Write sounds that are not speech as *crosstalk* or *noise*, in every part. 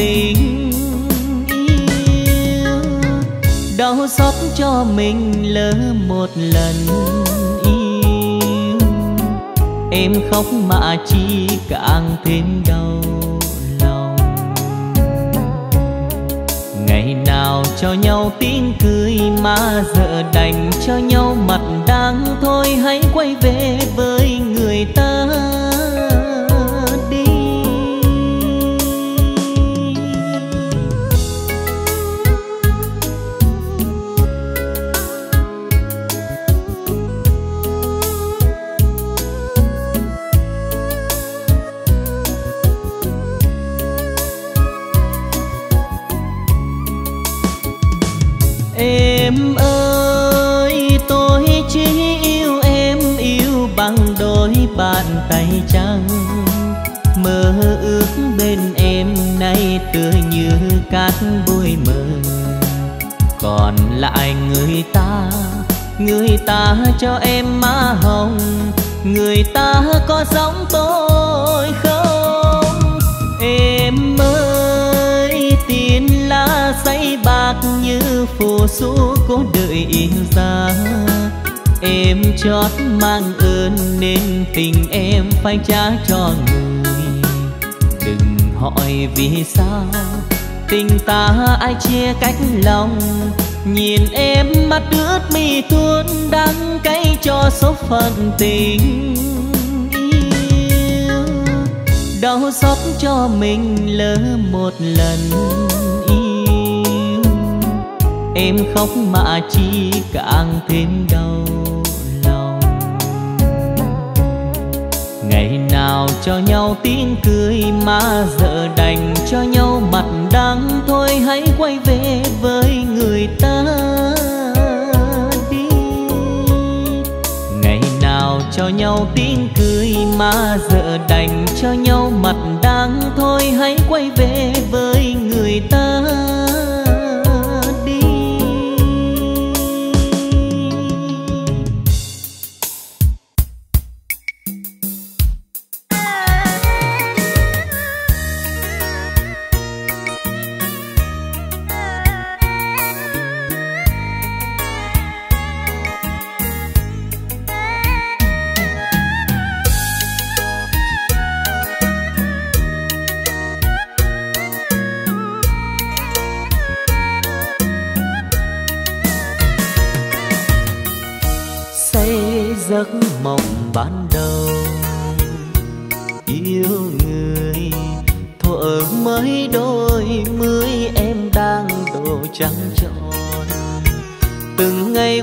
tình yêu. Đau xót cho mình lỡ một lần yêu. Em khóc mà chi càng thêm đau lòng. Ngày nào cho nhau tiếng cười mà giờ đành cho nhau tươi như cát bụi mờ còn lại người ta người ta cho em má hồng. Người ta có giống tôi không? Em ơi tiền lá giấy bạc như phù du có đợi in ra em chót mang ơn nên tình em phải trả cho người hỏi vì sao tình ta ai chia cách lòng. Nhìn em mắt ướt mi tuôn đắng cay cho số phận tình yêu. Đau xót cho mình lỡ một lần yêu. Em khóc mà chi càng thêm đau lòng. Ngày nào cho nhau tiếng cười mà giờ đành cho nhau mặt đắng thôi. Hãy quay về với người ta đi. Ngày nào cho nhau tiếng cười mà giờ đành cho nhau mặt đắng thôi. Hãy quay về với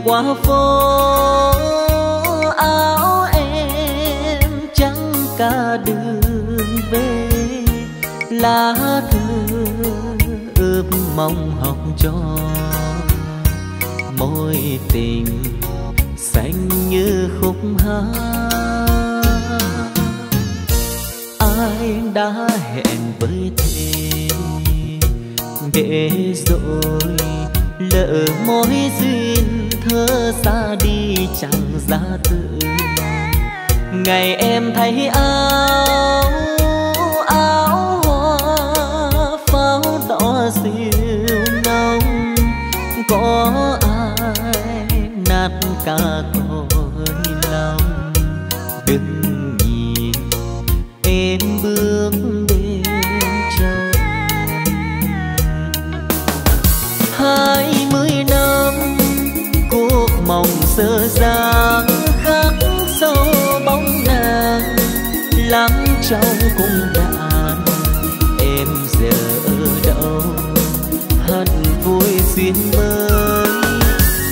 qua phố áo em trắng cả đường về. Lá thư ướp mong học cho mối tình xanh như khúc hát. Ai đã hẹn với thế? Để rồi lỡ mối duyên thơ xa đi chẳng ra tự ngày em thấy áo áo hoa pháo đỏ dịu nồng. Có ai nát cả cõi duyên mới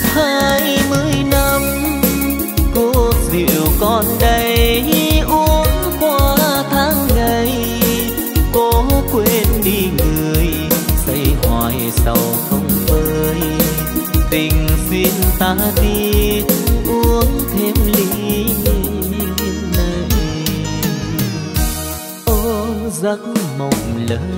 hai mươi năm cốc rượu còn đây uống qua tháng ngày. Cố quên đi người, say hoài sầu không vơi. Tình duyên ta đi, uống thêm ly này. Ô, giấc mộng lỡ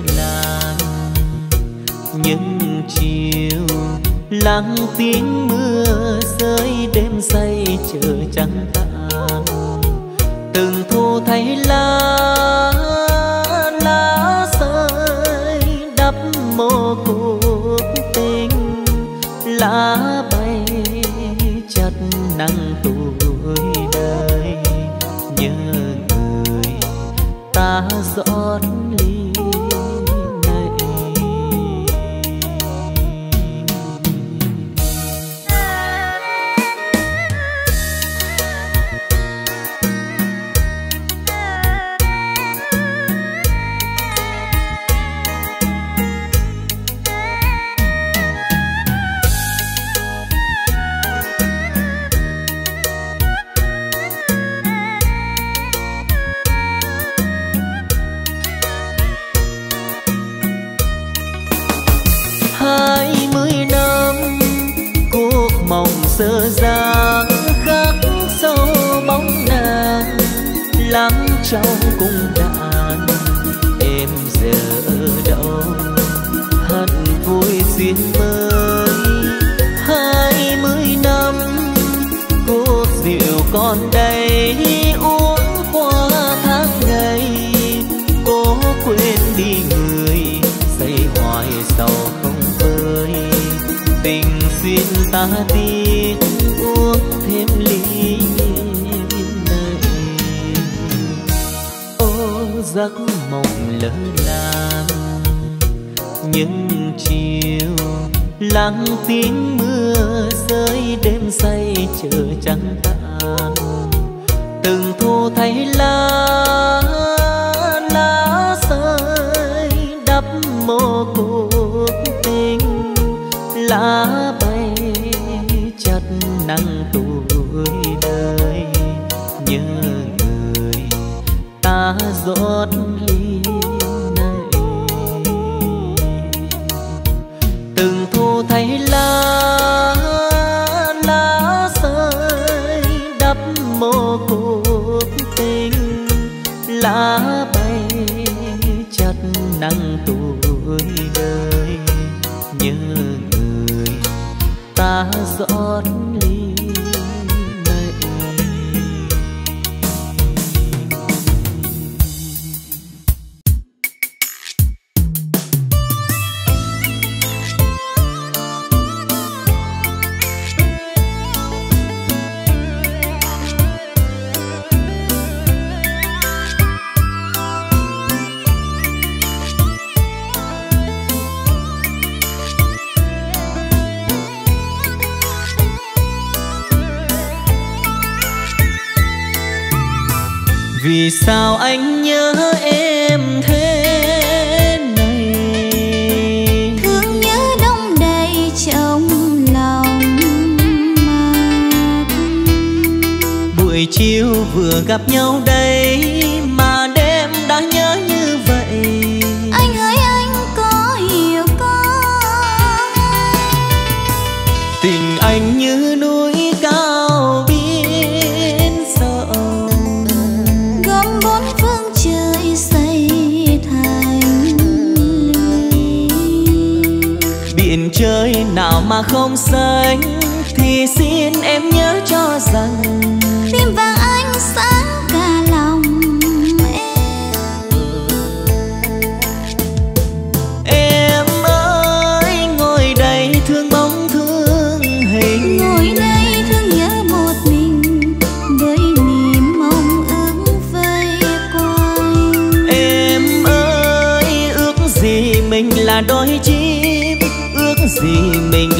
lắng tiếng mưa rơi, đêm say chờ trắng tàn từng thu thấy lá lá rơi, đắp mô cuộc tình. Lá bay chặt nắng tuổi đời, nhớ người ta rót buổi chiều vừa gặp nhau đây mà đêm đã nhớ như vậy. Anh hỡi anh có hiểu con tình anh như núi cao biến rộng. Gom bốn phương trời xây thành biển trời nào mà không xanh thì xin em nhớ cho rằng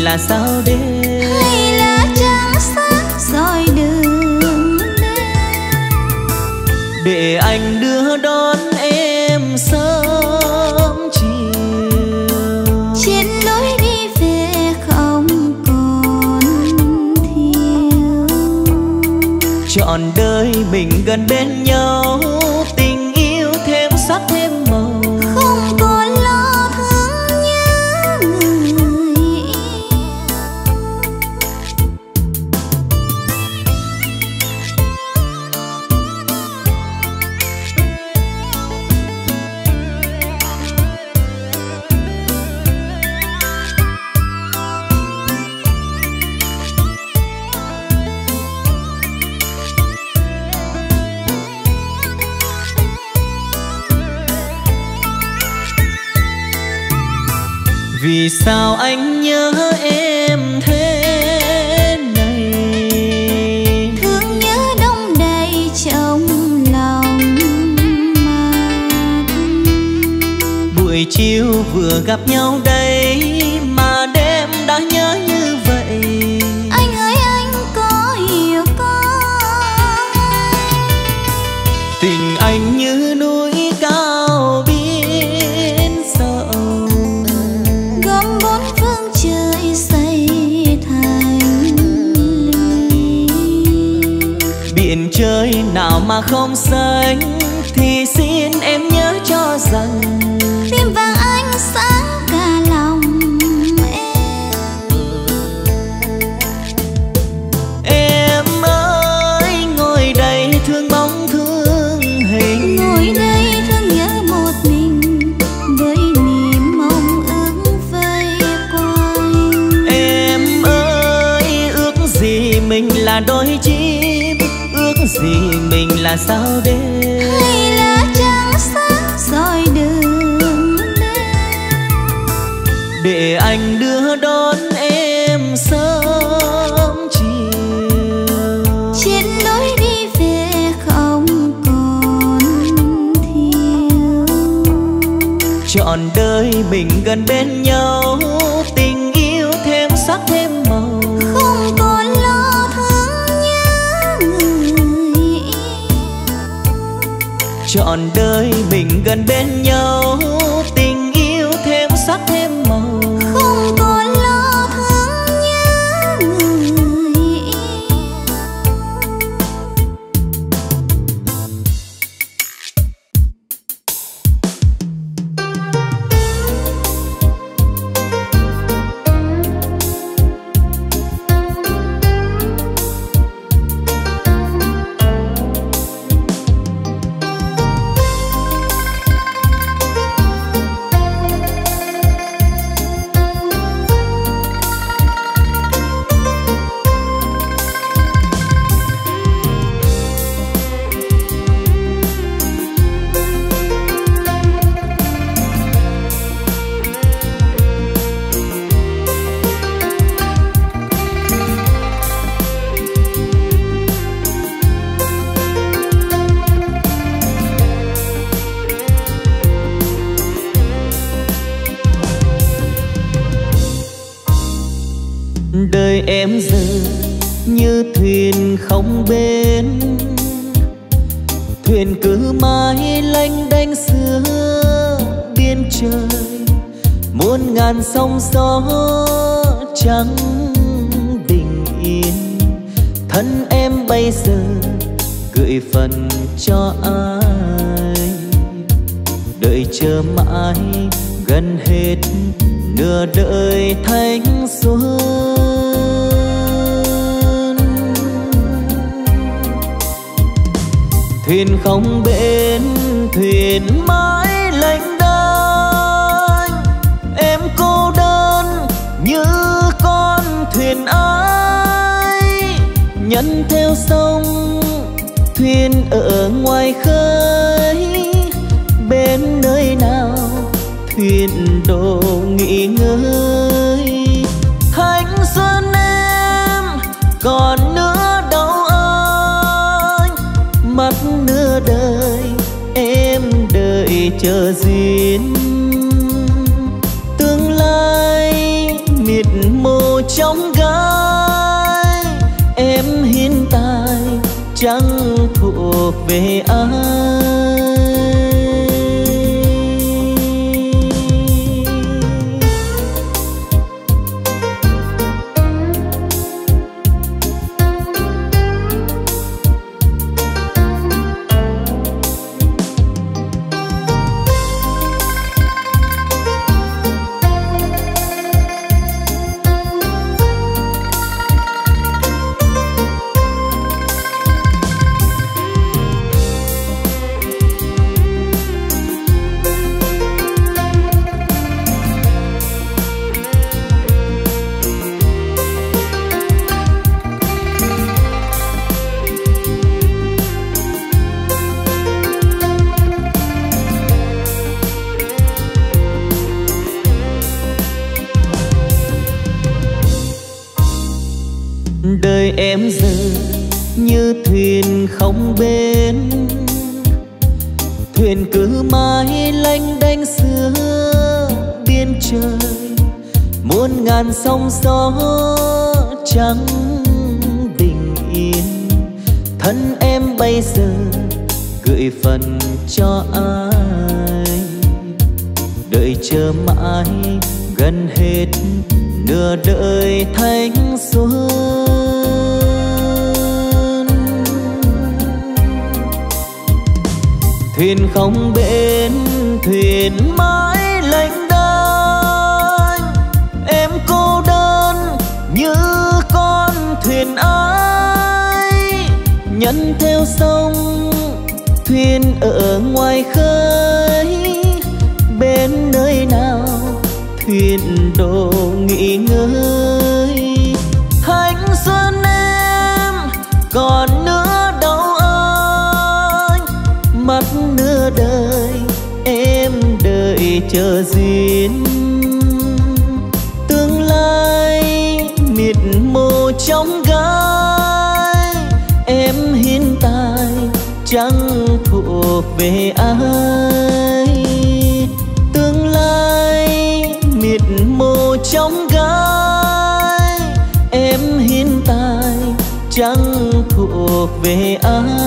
那骚爹。sao anh nhớ em thế này? Thương nhớ đông đầy trong lòng buổi chiều vừa gặp nhau đây danh thì xin em nhớ cho rằng 打扫。đời mình gần bên nhau. lửa đợi thánh xuân thuyền không bến, thuyền mãi lênh đênh. Em cô đơn như con thuyền ai nhận theo sông, thuyền ở ngoài khơi. Bên nơi nào thuyền đồ nghỉ ngơi. Thanh xuân em còn nữa đâu anh. Mắt nửa đời em đợi chờ gì? tương lai mịt mù trong gai. Em hiện tại chẳng thuộc về ai. chẳng thuộc về ai?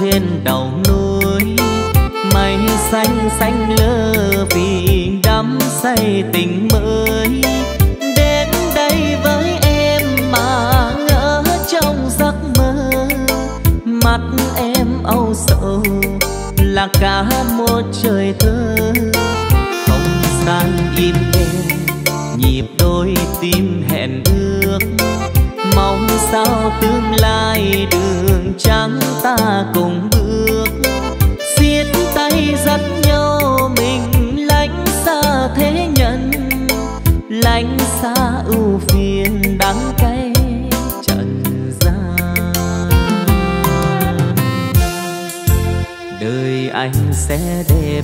trên đầu núi. Mây xanh xanh lơ vì đắm say tình sao tương lai đường trắng ta cùng bước? Xiết tay dắt nhau, mình lánh xa thế nhân. Lánh xa ưu phiền đắng cay trần gian. Đời anh sẽ đẹp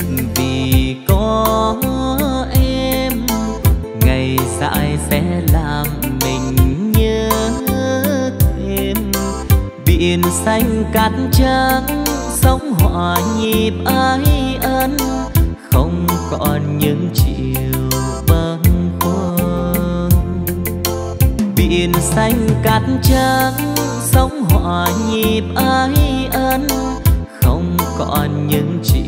xanh cát trắng sống hòa nhịp ái ân, không còn những chiều bâng khuâng. Biển xanh cát trắng sống hòa nhịp ái ân, không còn những chiều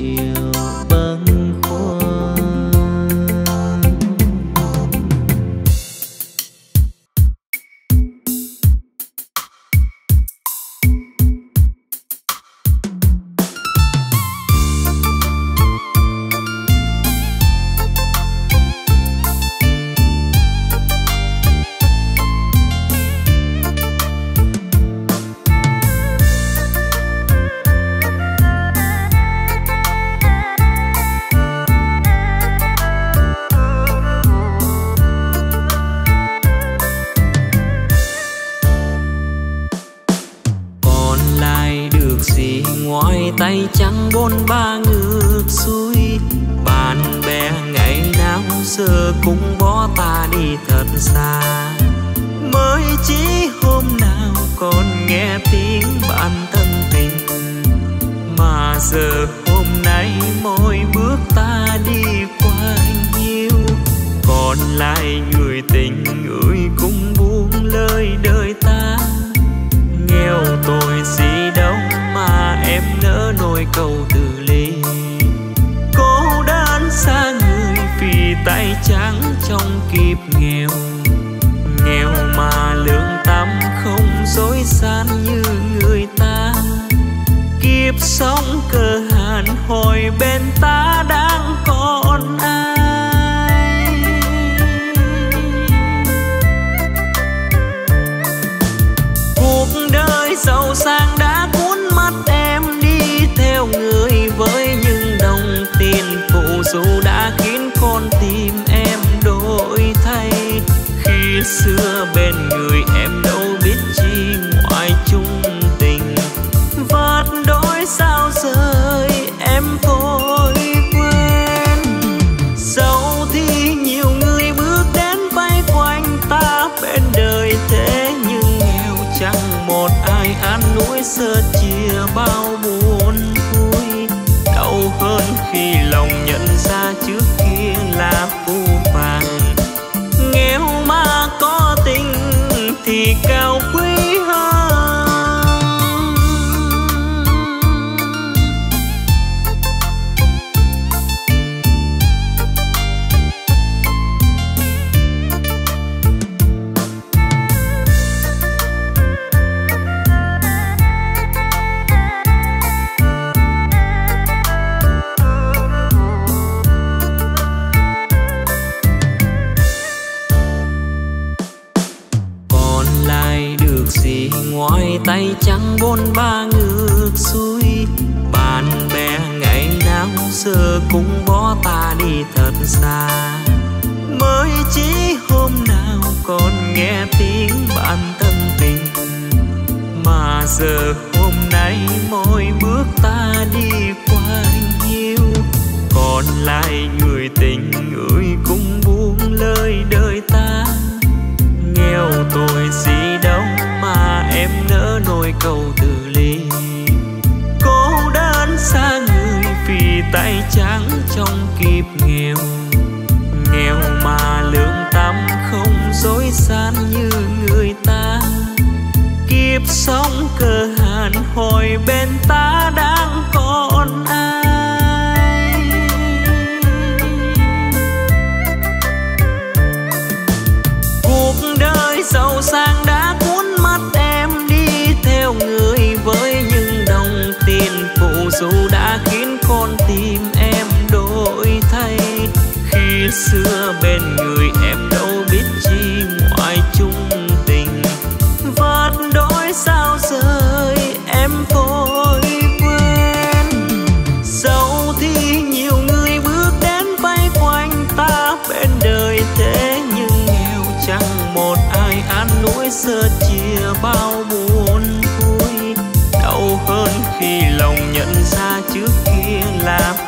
sao rơi em vội quên. Dẫu thì nhiều người bước đến vây quanh ta, bên đời thế nhưng nghèo chẳng một ai an nuôi sơ chia bao buồn vui. Đau hơn khi lòng nhận ra trước kia là phù vàng nghèo mà có tình thì cao quý giờ hôm nay mỗi bước ta đi qua nhiều. Còn lại người tình người cũng buông lời đời ta. Nghèo tội gì đâu mà em nỡ nỗi cầu từ ly cô đơn xa người vì tay trắng trong kịp nghèo. Nghèo mà lương tâm không dối gian như sóng cờ hàn hồi bên ta đang còn ai? Cuộc đời giàu sang đã cuốn mắt em đi theo người với những đồng tiền phụ dù đã khiến con tim em đổi thay. Khi xưa bên người salam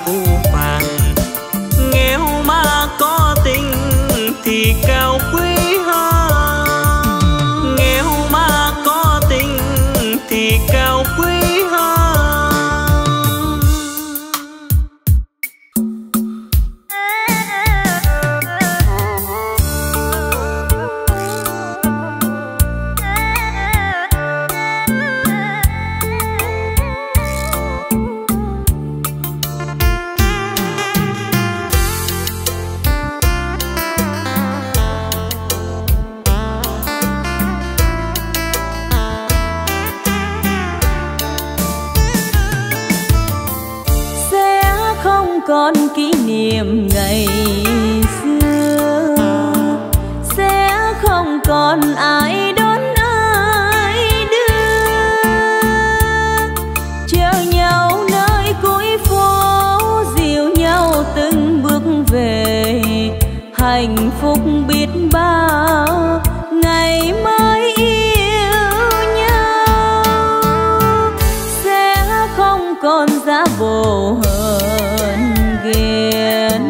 con giả bộ hơn ghiền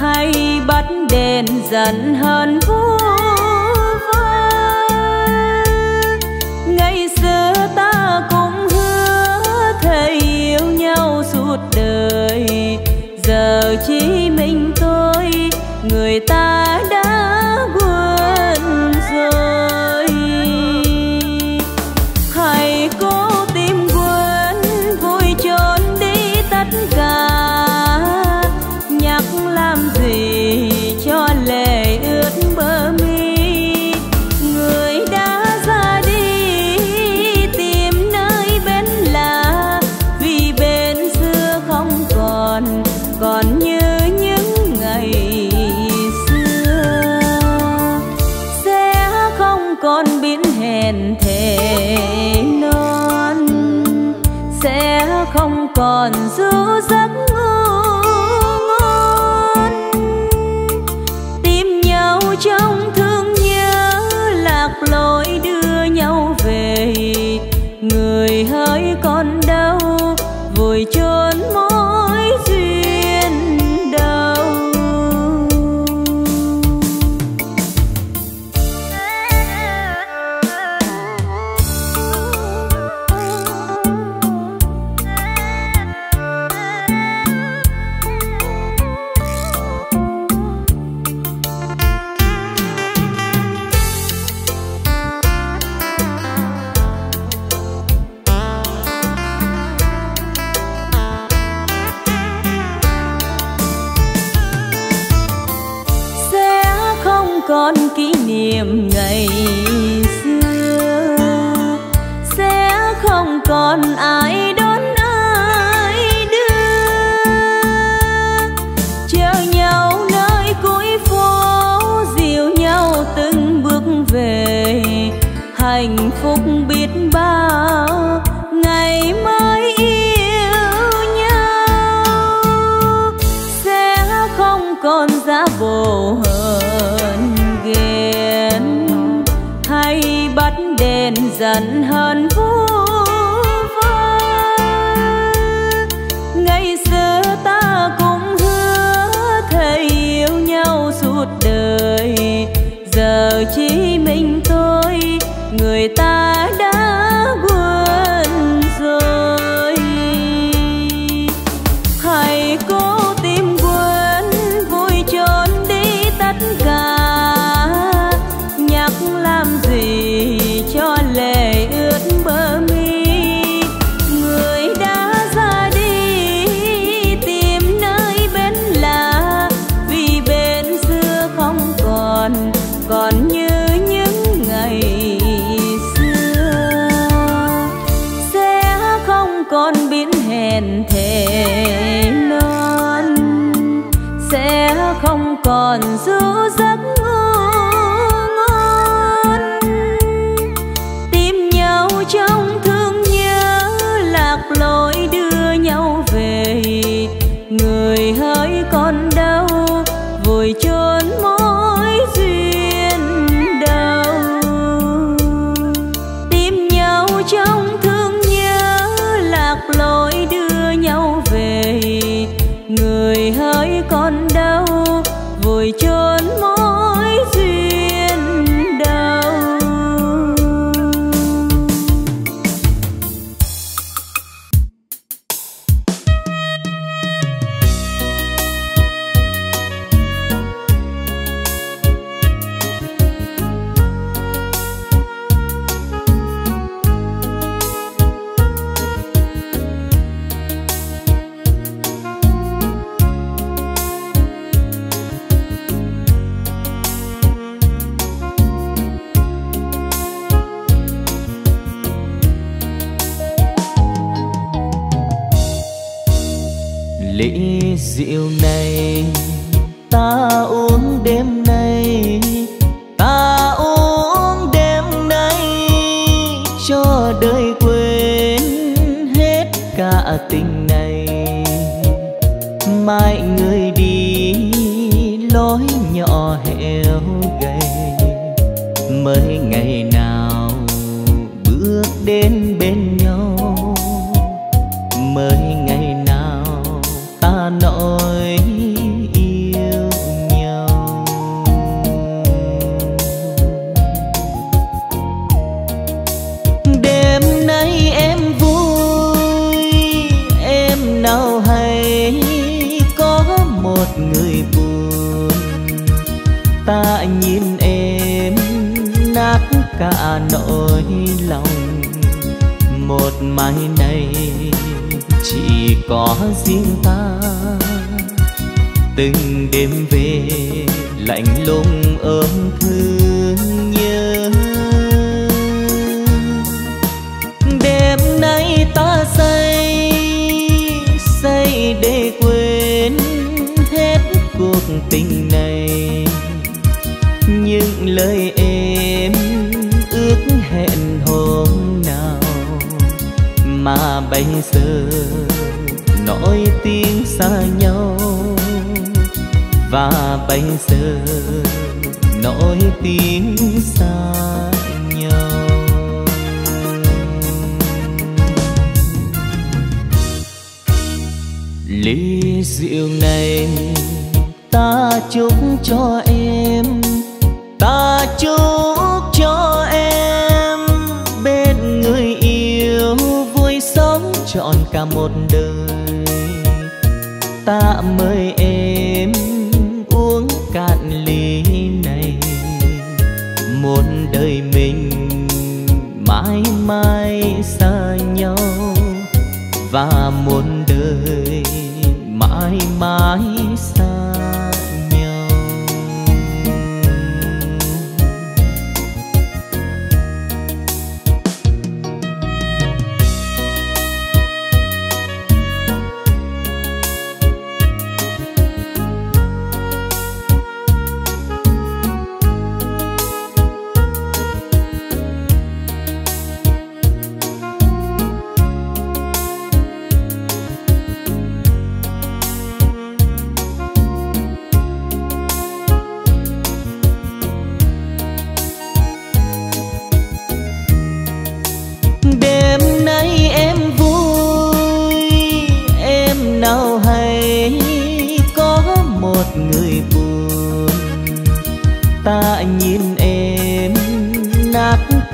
hay bắt đèn dần hơn vui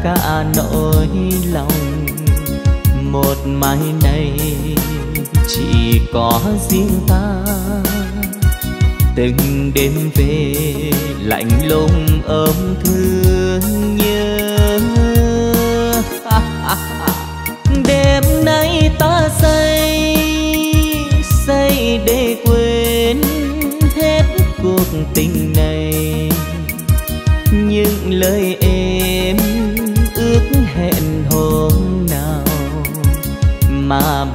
cả nỗi lòng. Một mai này chỉ có riêng ta. Từng đêm về lạnh lùng ôm thương nhớ. *laughs* Đêm nay ta say say để quên hết cuộc tình này. Những lời em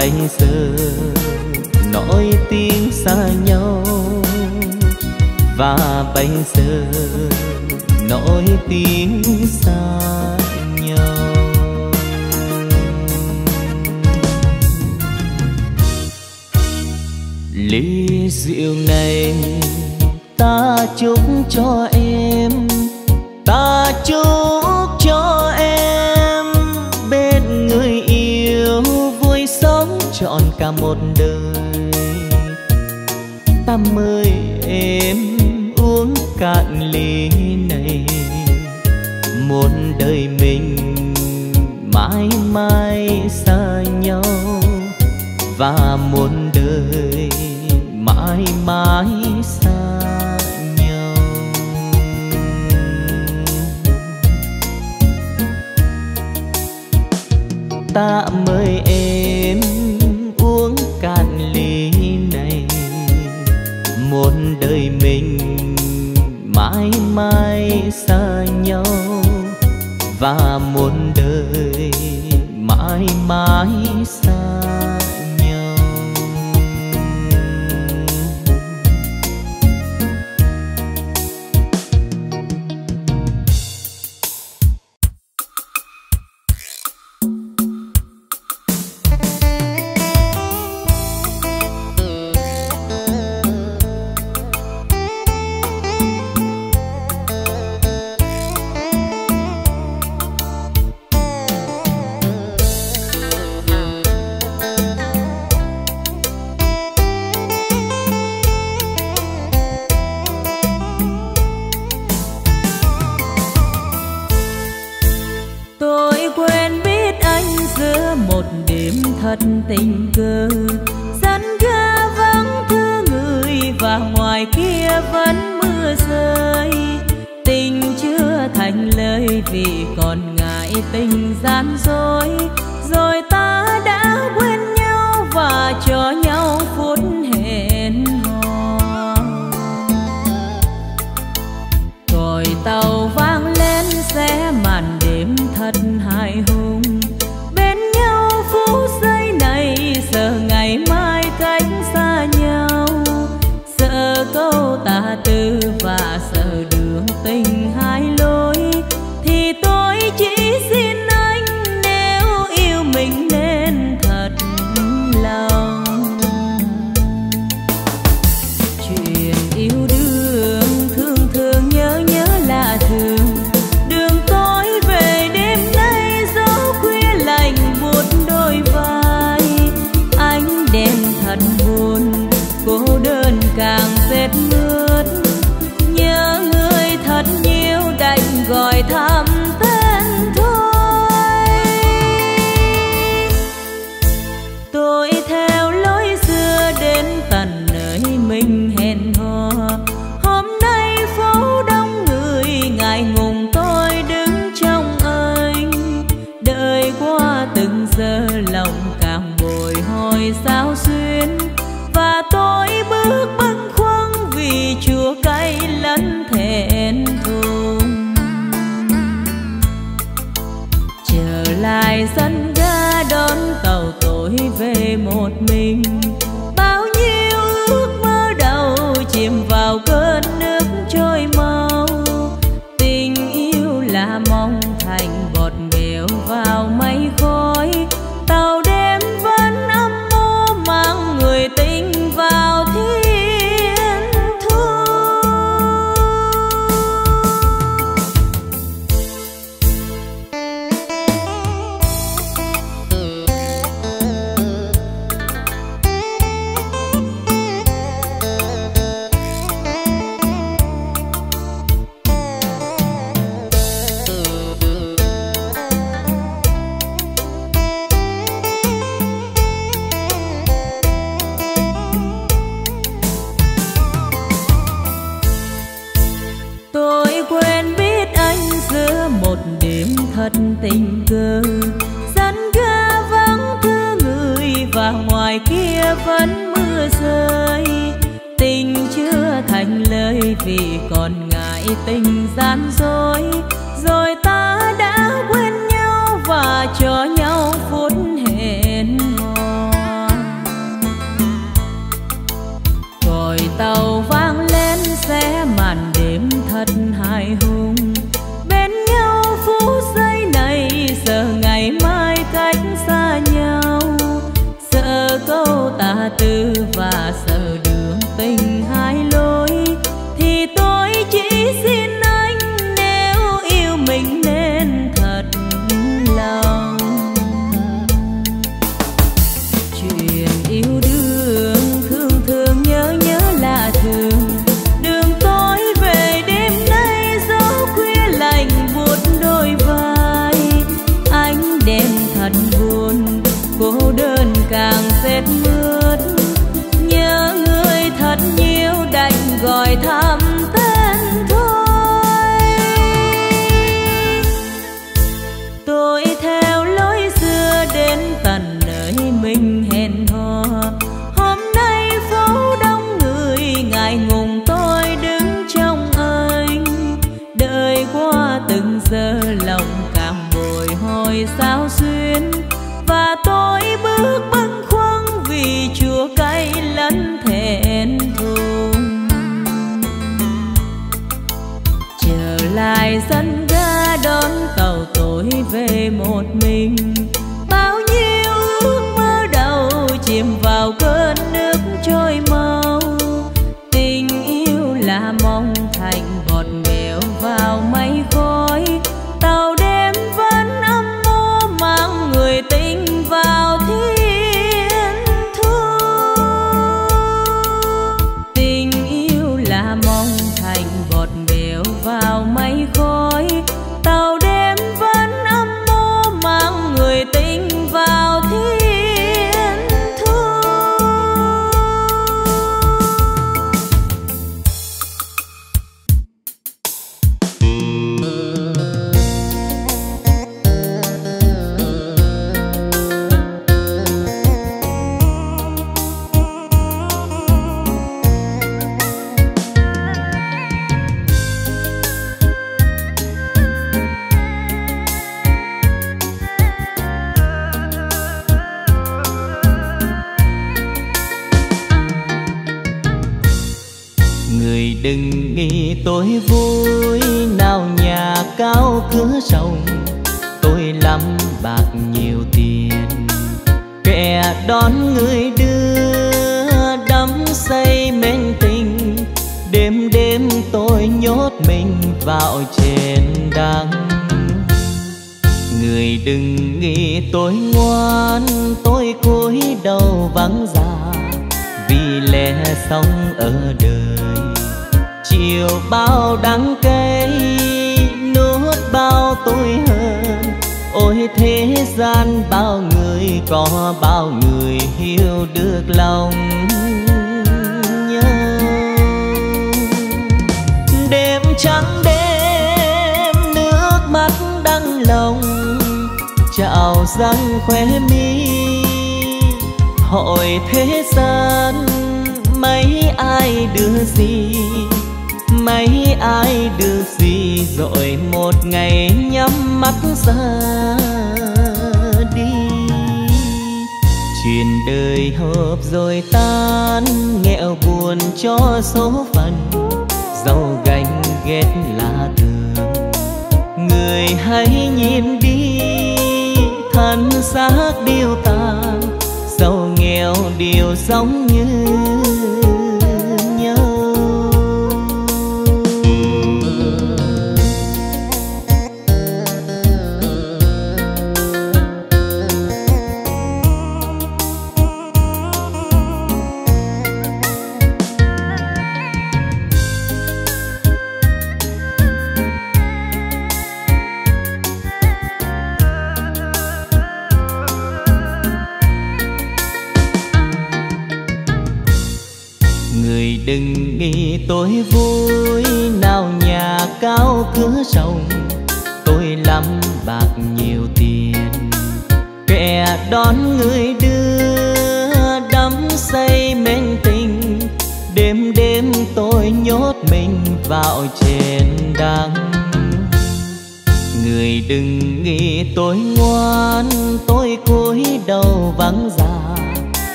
bây giờ, nói tiếng xa nhau. Và bây giờ, nói tiếng xa nhau. Ly rượu này ta chúc cho em, ta chúc cả một đời. Ta mời em uống cạn ly này. Một đời mình mãi mãi xa nhau. Và một đời mãi mãi xa nhau. Ta mời và muôn đời. Mãi mãi xa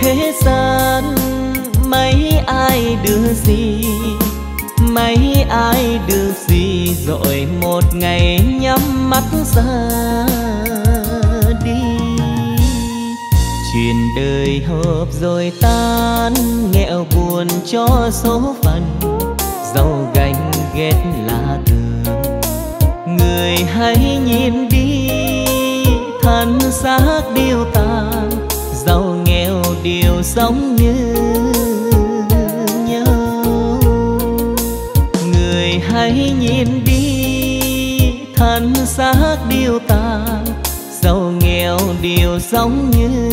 thế gian, mấy ai đưa gì? Mấy ai đưa gì? Rồi một ngày nhắm mắt ra đi. Chuyện đời hợp rồi tan, nghèo buồn cho số phận. Giàu gánh ghét là thường. Người hãy nhìn đi, thân xác điêu tàn điều giống đều giống như hãy nhìn đi, thân xác điêu tàn, giàu nghèo đều giống như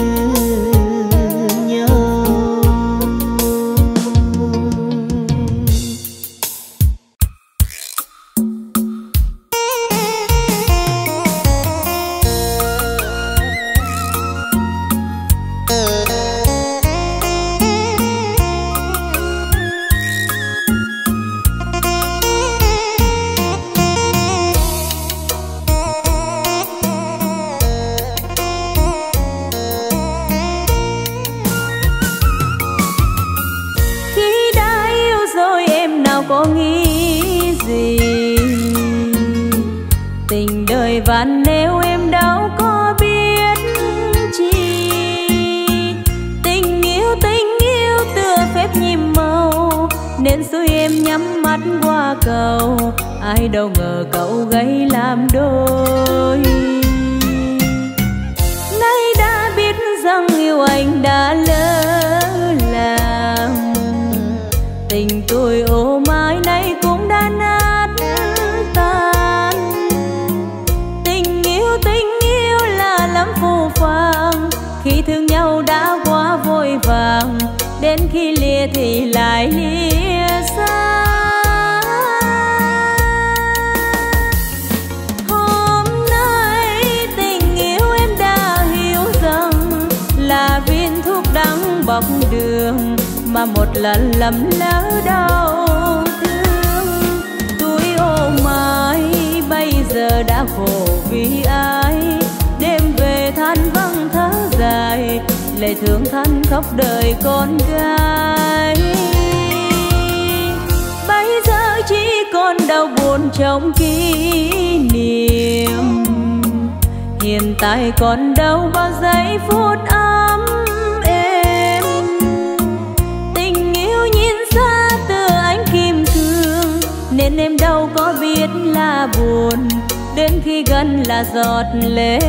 ai đâu ngờ cậu gây làm đôi. Nay đã biết rằng yêu anh đã lỡ làm tình tôi ô mãi nay cũng đã nát tan. Tình yêu tình yêu là lắm phù phàng. Khi thương nhau đã quá vội vàng, đến khi lìa thì một lần lầm lỡ đau thương. Túi ô mai bây giờ đã khổ vì ai? Đêm về than vắng thở dài, lệ thương thân khóc đời con gái. Bây giờ chỉ còn đau buồn trong kỷ niệm. Hiện tại còn đâu bao giây phút ai nên em đâu có biết là buồn đến khi gần là giọt lệ.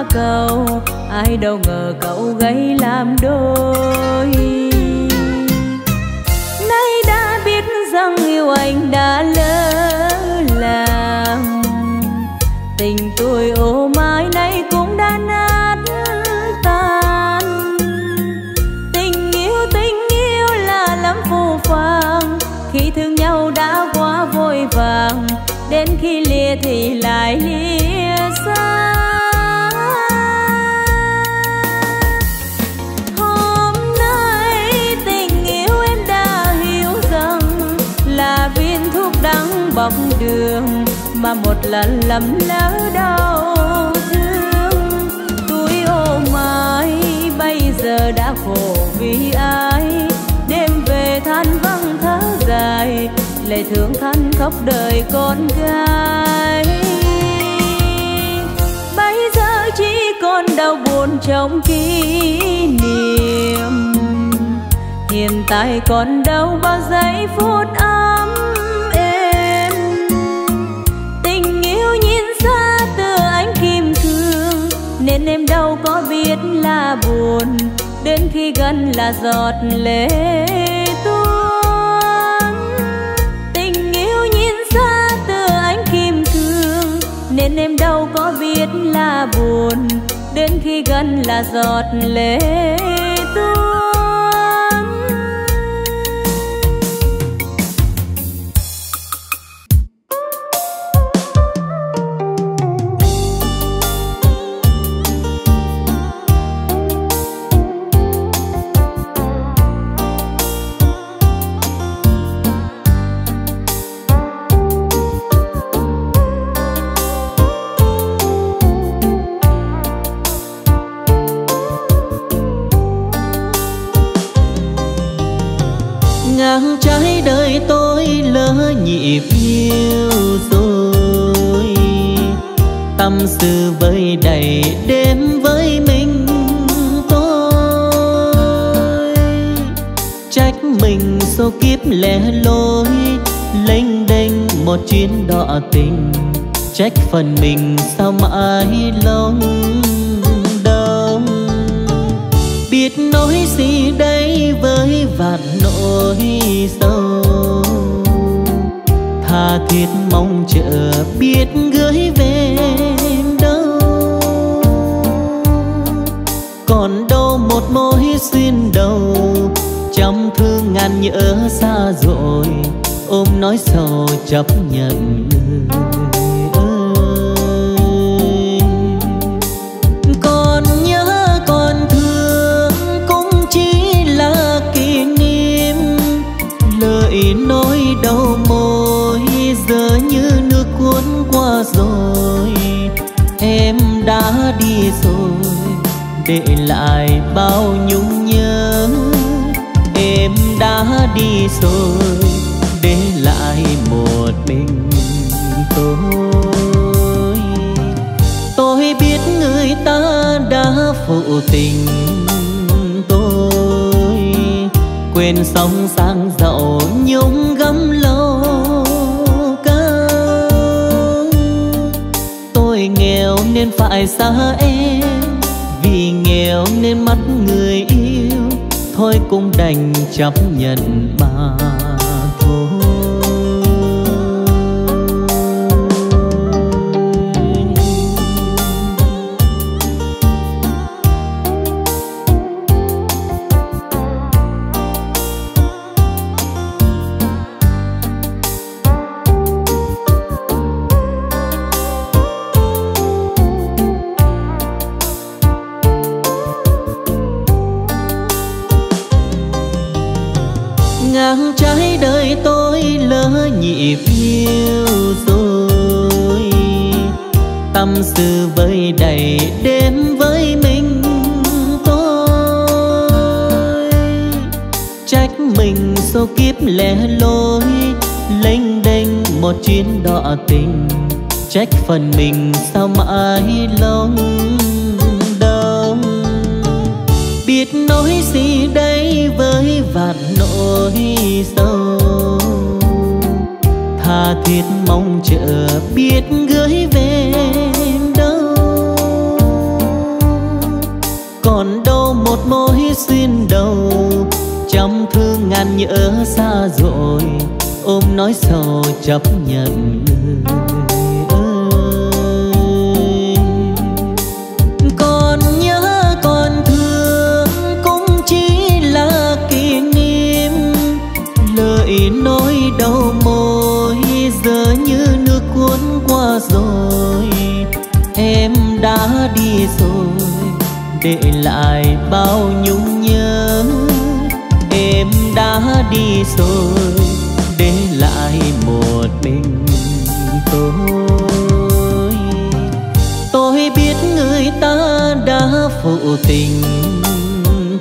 ba cầu, ai đâu ngờ cậu gây làm đôi. Nay đã biết rằng yêu anh đã lỡ làm tình tôi ô mãi nay cũng đã nát tan. Tình yêu tình yêu là lắm phù phàng. Khi thương nhau đã quá vội vàng, đến khi lìa thì lại lìa xa. mà một lần lầm lỡ đau thương. Túi ô mai bây giờ đã khổ vì ai? Đêm về than vắng thở dài, lệ thương than khóc đời con gái. Bây giờ chỉ còn đau buồn trong kỷ niệm. Hiện tại còn đâu bao giây phút ai nên em đâu có biết là buồn, đến khi gần là giọt lệ tuôn tình yêu nhìn xa từ ánh kim cương, nên em đâu có biết là buồn, đến khi gần là giọt lệ tuôn. Tình, trách phần mình sao mãi lòng đông biết nói gì đây với vạn nỗi sâu tha thiết mong chờ biết gửi về đâu? Còn đâu một mối xin đầu? Trăm thương ngàn nhớ xa rồi, ôm nói sầu chấp nhận. Để lại bao nhung nhớ. Em đã đi rồi, để lại một mình tôi. Tôi biết người ta đã phụ tình tôi. Quên sóng sang dậu nhung gấm lâu cơn tôi nghèo nên phải xa em nghèo nên mất người yêu thôi cũng đành chấp nhận mà nhịp yêu rồi. Tâm sự vơi đầy đêm với mình tôi. Trách mình số kiếp lẻ loi, lênh đênh một chuyến đọ tình. Trách phần mình sao mãi lâu tha thiết mong chờ biết gửi về đâu. Còn đâu một mối xin đầu trăm thương ngàn nhớ xa rồi, ôm nói sầu chấp nhận. để lại bao nhung nhớ. Em đã đi rồi, để lại một mình tôi. Tôi biết người ta đã phụ tình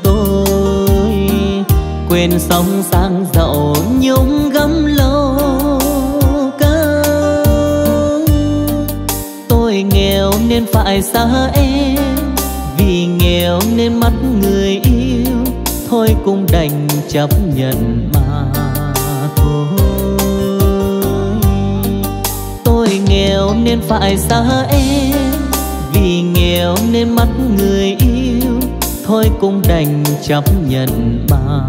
tôi. Quên sóng sang giàu nhung gấm lâu cao tôi nghèo nên phải xa em nghèo nên mất người yêu thôi cũng đành chấp nhận mà thôi. Tôi nghèo nên phải xa em, vì nghèo nên mất người yêu thôi cũng đành chấp nhận mà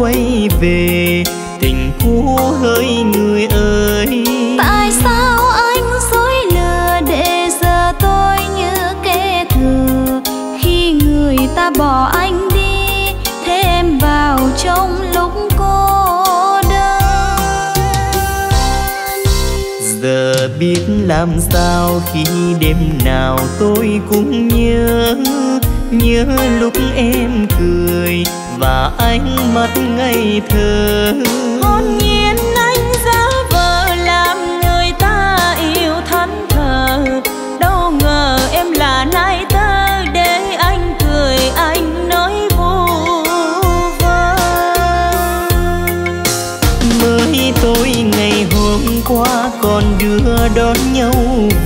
quay về tình cũ hỡi người ơi. Tại sao anh dối lừa để giờ tôi như kẻ thù? Khi người ta bỏ anh đi thêm vào trong lúc cô đơn. Giờ biết làm sao khi đêm nào tôi cũng nhớ nhớ lúc em cười và ánh mắt ngây thơ. Hồn nhiên anh giả vờ làm người ta yêu thẫn thờ. Đâu ngờ em là nai tơ để anh cười anh nói vu vơ. Mới tối ngày hôm qua còn đưa đón nhau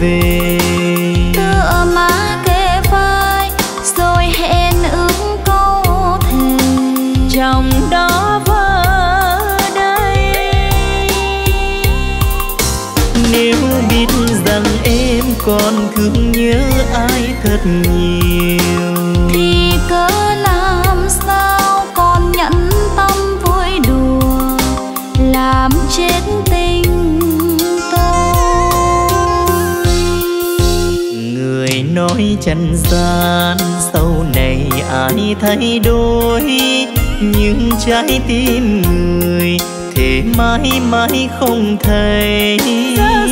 về nhiều. Thì cớ làm sao còn nhẫn tâm vui đùa làm chết tình tôi. Người nói chân gian sau này ai thay đổi? Nhưng trái tim người thế mãi mãi không thấy. Giờ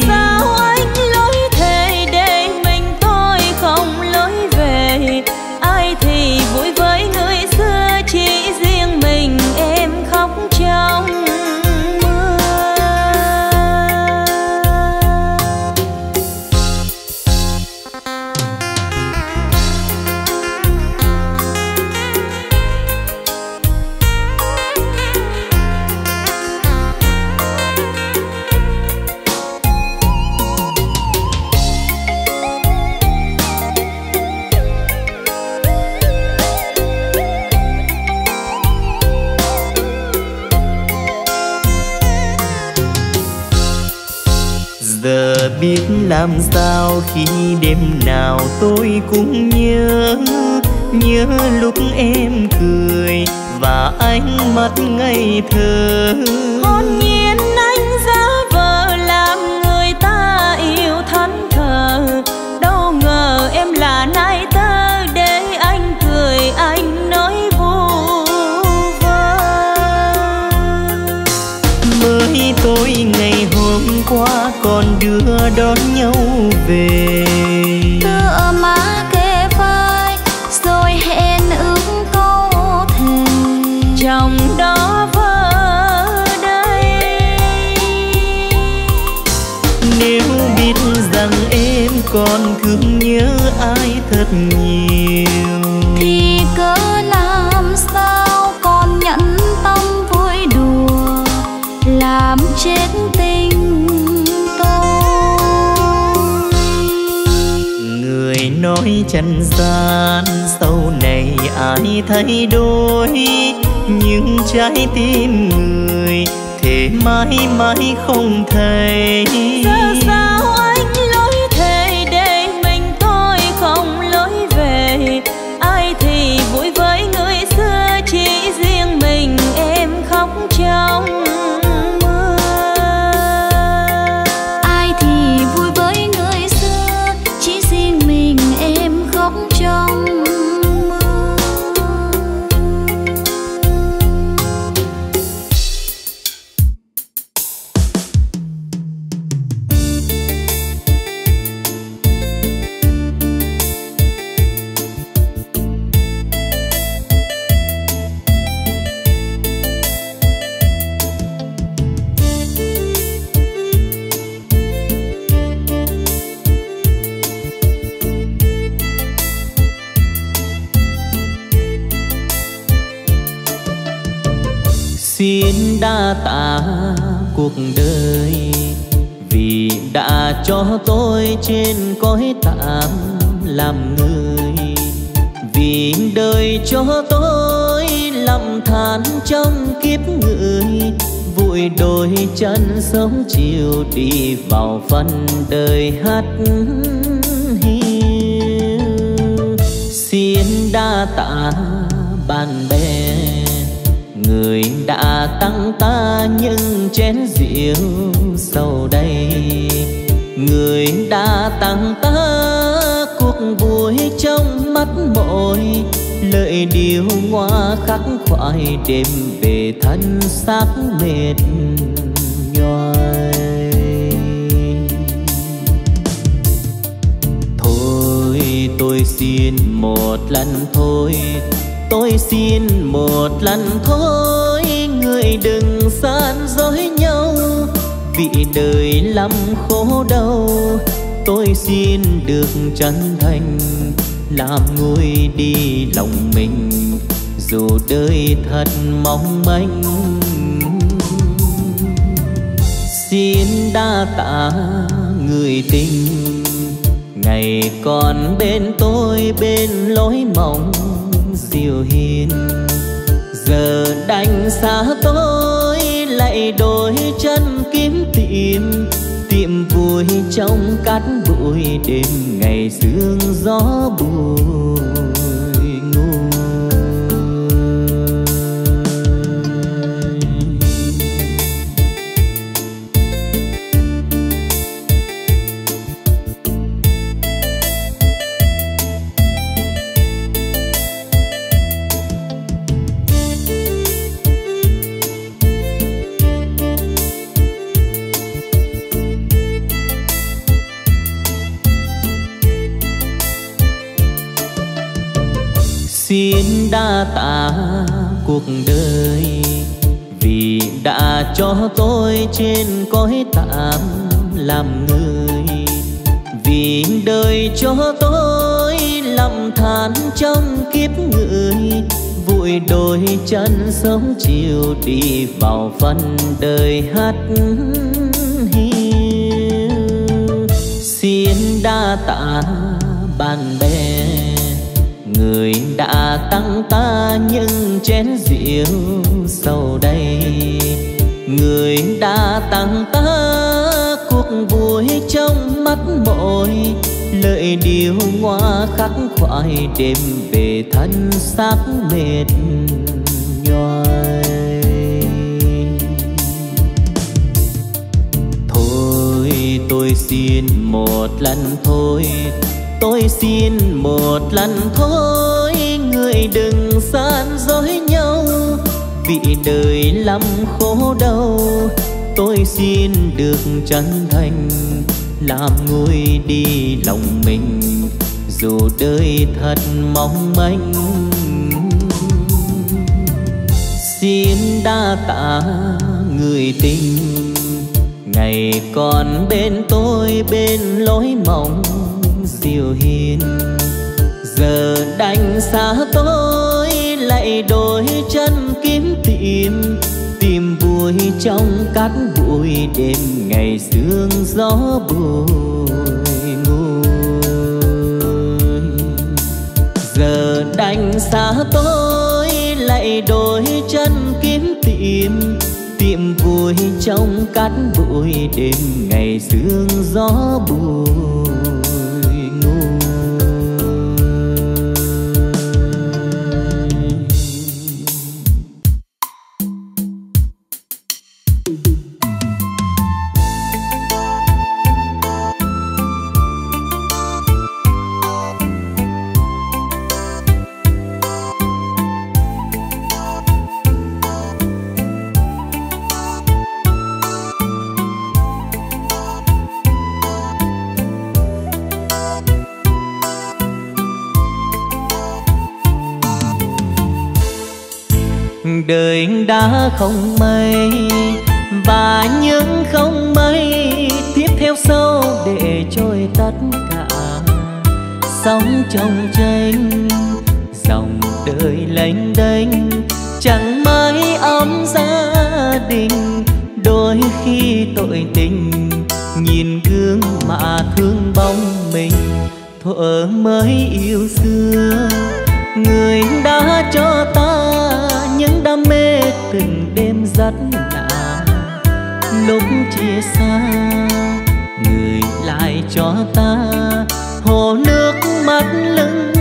cũng nhớ nhớ lúc em cười và ánh mắt ngây thơ. Trần chân gian. Sau này ai thay đổi nhưng trái tim người thế mãi mãi không thấy. Sao, sao ta cuộc đời. Vì đã cho tôi trên cõi tạm làm người. Vì đời cho tôi lầm than trong kiếp người. Vội đôi chân sống chiều đi vào phần đời hát hiu. Xin đa tạ bạn bè người đã tặng ta những chén rượu sau đây. Người đã tặng ta cuộc vui trong mắt mỗi lời điều hoa khắc khoải đêm về thân xác mệt nhoài. Thôi tôi xin một lần thôi tôi xin một lần thôi. Người đừng san dối nhau, vì đời lắm khổ đau. Tôi xin được chân thành, làm nguôi đi lòng mình. Dù đời thật mong manh, xin đa tạ người tình. Ngày còn bên tôi, bên lối mộng diệu hiền giờ đành xa tôi lại đôi chân kiếm tìm tìm vui trong cát bụi đêm ngày sương gió buồn. Cho tôi trên cõi tạm làm người vì đời cho tôi lầm than trong kiếp người. Vội đôi chân sống chiều đi vào phần đời hát hiu. Xin đa tạ bạn bè, người đã tặng ta những chén rượu sau đây người đã tặng ta cuộc vui trong mắt mỏi. Lời điều hoa khắc khoải đêm về thân xác mệt nhoài. Thôi, tôi xin một lần thôi, tôi xin một lần thôi. Người đừng san dối nhau vì đời lắm khổ đau, tôi xin được chân thành. Làm nguôi đi lòng mình, dù đời thật mong manh. Xin đa tạ người tình, ngày còn bên tôi bên lối mộng. Diệu hiền, giờ đành xa tôi chạy đôi chân kiếm tìm tìm vui trong cát bụi đêm ngày sương gió bồi ngồi giờ đành xa tôi lại đôi chân kiếm tìm tìm vui trong cát bụi đêm ngày sương gió bụi đã không mây và những không mây tiếp theo sâu để trôi tất cả. Sóng trong tranh dòng đời lênh đênh, chẳng mãi ấm gia đình. Đôi khi tội tình nhìn gương mà thương bóng mình, thuở mới yêu xưa. Người đã cho ta từng đêm rất lạ. Lúc chia xa, người lại cho ta. Hồ nước mắt lưng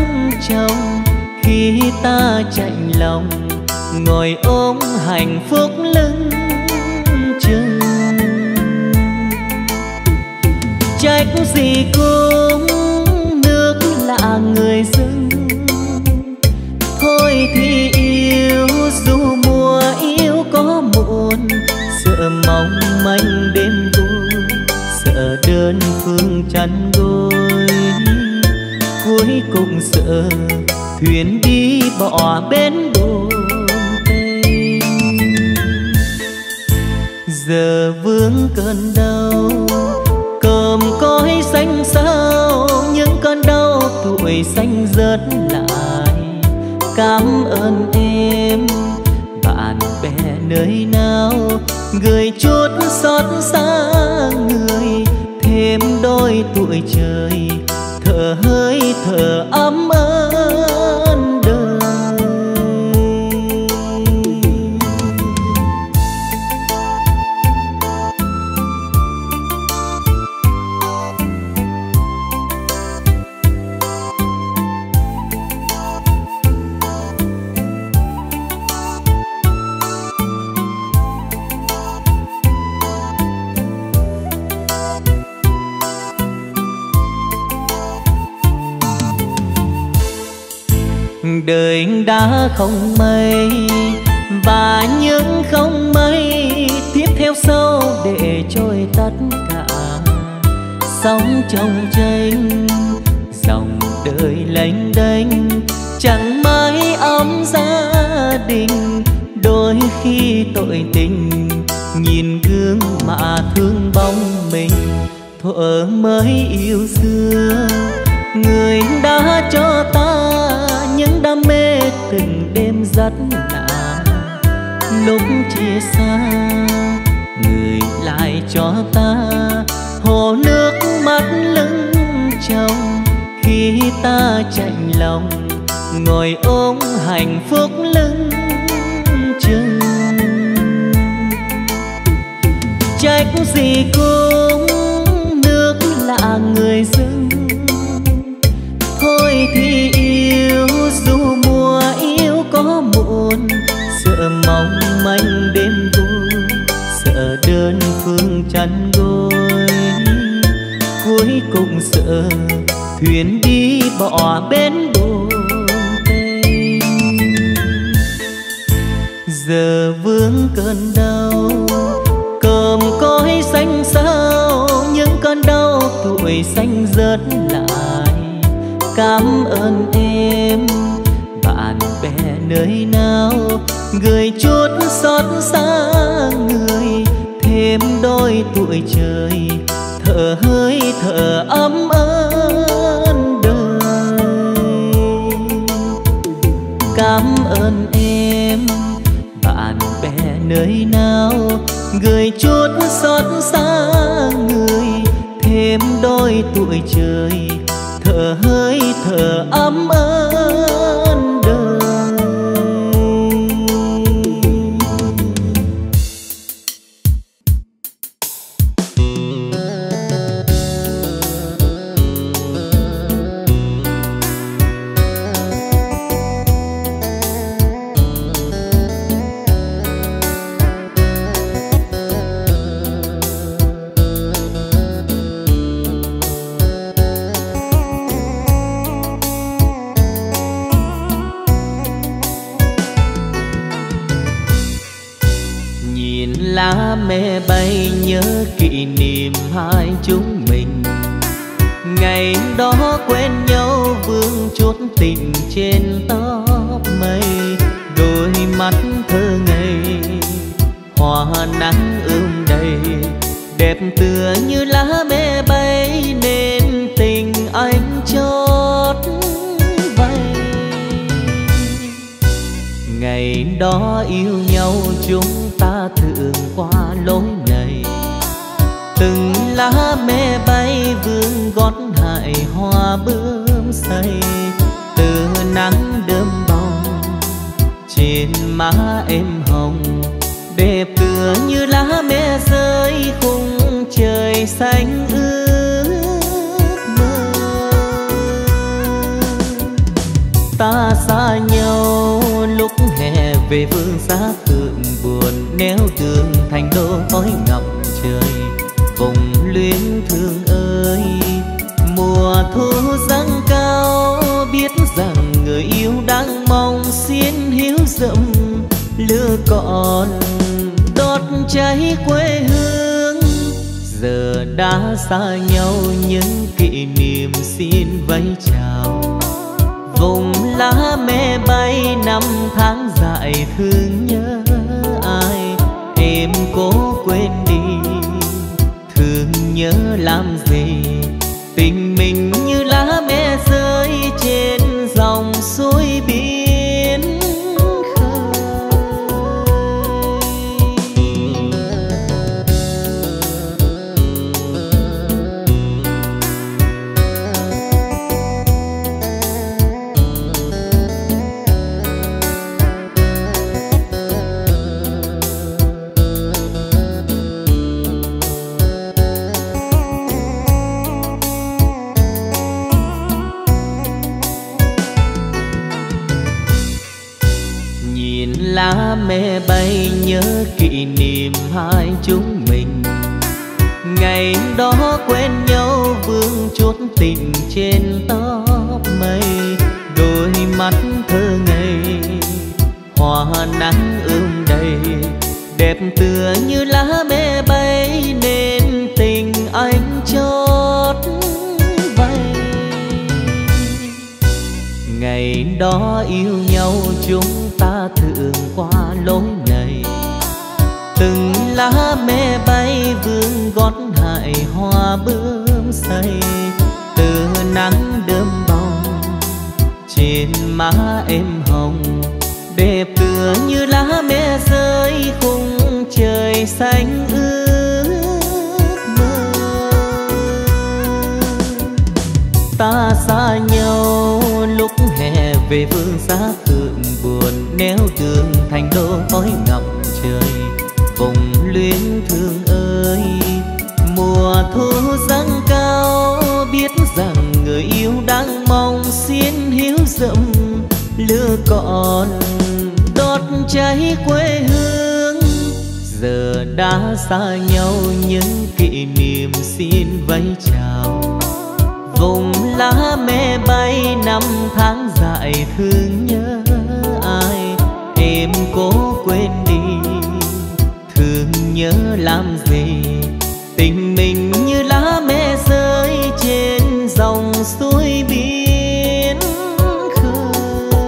trong khi ta chạy lòng, ngồi ôm hạnh phúc lưng chừng. Trách gì cũng nước lạ người dưng manh đêm vui, sợ đơn phương chăn gối. Cuối cùng sợ thuyền đi bỏ bên tây. giờ vướng cơn đau, cơm cõi xanh sao những cơn đau tuổi xanh rớt lại. Cảm ơn em nơi nào gửi chút xót xa người, thêm đôi tuổi trời, thở hơi thở ấm ơi. Đời đã không mây và những không mây tiếp theo sau để trôi tất cả. Sóng trong tranh dòng đời lênh đênh, chẳng mãi ấm gia đình. Đôi khi tội tình nhìn gương mà thương bóng mình, thuở mới yêu rất nặng lúc chia xa, người lại cho ta. Hồ nước mắt lưng trong khi ta chạy lòng, ngồi ôm hạnh phúc lưng chừng. Trách gì cũng nước lạ người dưng chăn gối. Cuối cùng sợ thuyền đi bỏ bên bờ giờ vướng cơn đau, cơm cõi xanh sao những cơn đau tuổi xanh rớt lại. Cảm ơn em, bạn bè nơi nào gửi chút xót xa thêm đôi tuổi trời. Thở hơi thở ấm ơn đời cảm ơn em, bạn bè nơi nào gửi chút xót xa người, thêm đôi tuổi trời. Xin vẫy chào. Vùng lá mê bay năm tháng dài thương nhớ ai? Em cố quên đi, thương nhớ làm gì? Hai chúng mình. Ngày đó quen nhau, vương chốt tình trên tóc mây. Đôi mắt thơ ngây, hoa nắng ươm đầy. Đẹp tựa như lá mê bay, nên tình anh chót vay ngày đó yêu nhau, chúng ta thường qua lối mê bay vương gót hại hoa bướm say từ nắng đơm bông trên má em hồng đẹp tựa như lá mê rơi khung trời xanh ước mơ ta xa nhau lúc hè về vương xa tượng buồn neo đường thành đô khói ngọc em thương ơi. Mùa thu răng cao, biết rằng người yêu đang mong xin hiếu dậm lửa còn đốt cháy quê hương. Giờ đã xa nhau, những kỷ niệm xin vẫy chào. Vùng lá mê bay, năm tháng dài thương nhớ ai. Em cố quên đi nhớ làm gì? Tình mình như lá mê rơi trên dòng suối biển khơi.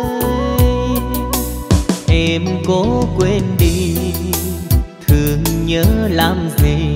Em cố quên đi, thương nhớ làm gì?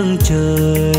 Phương trời.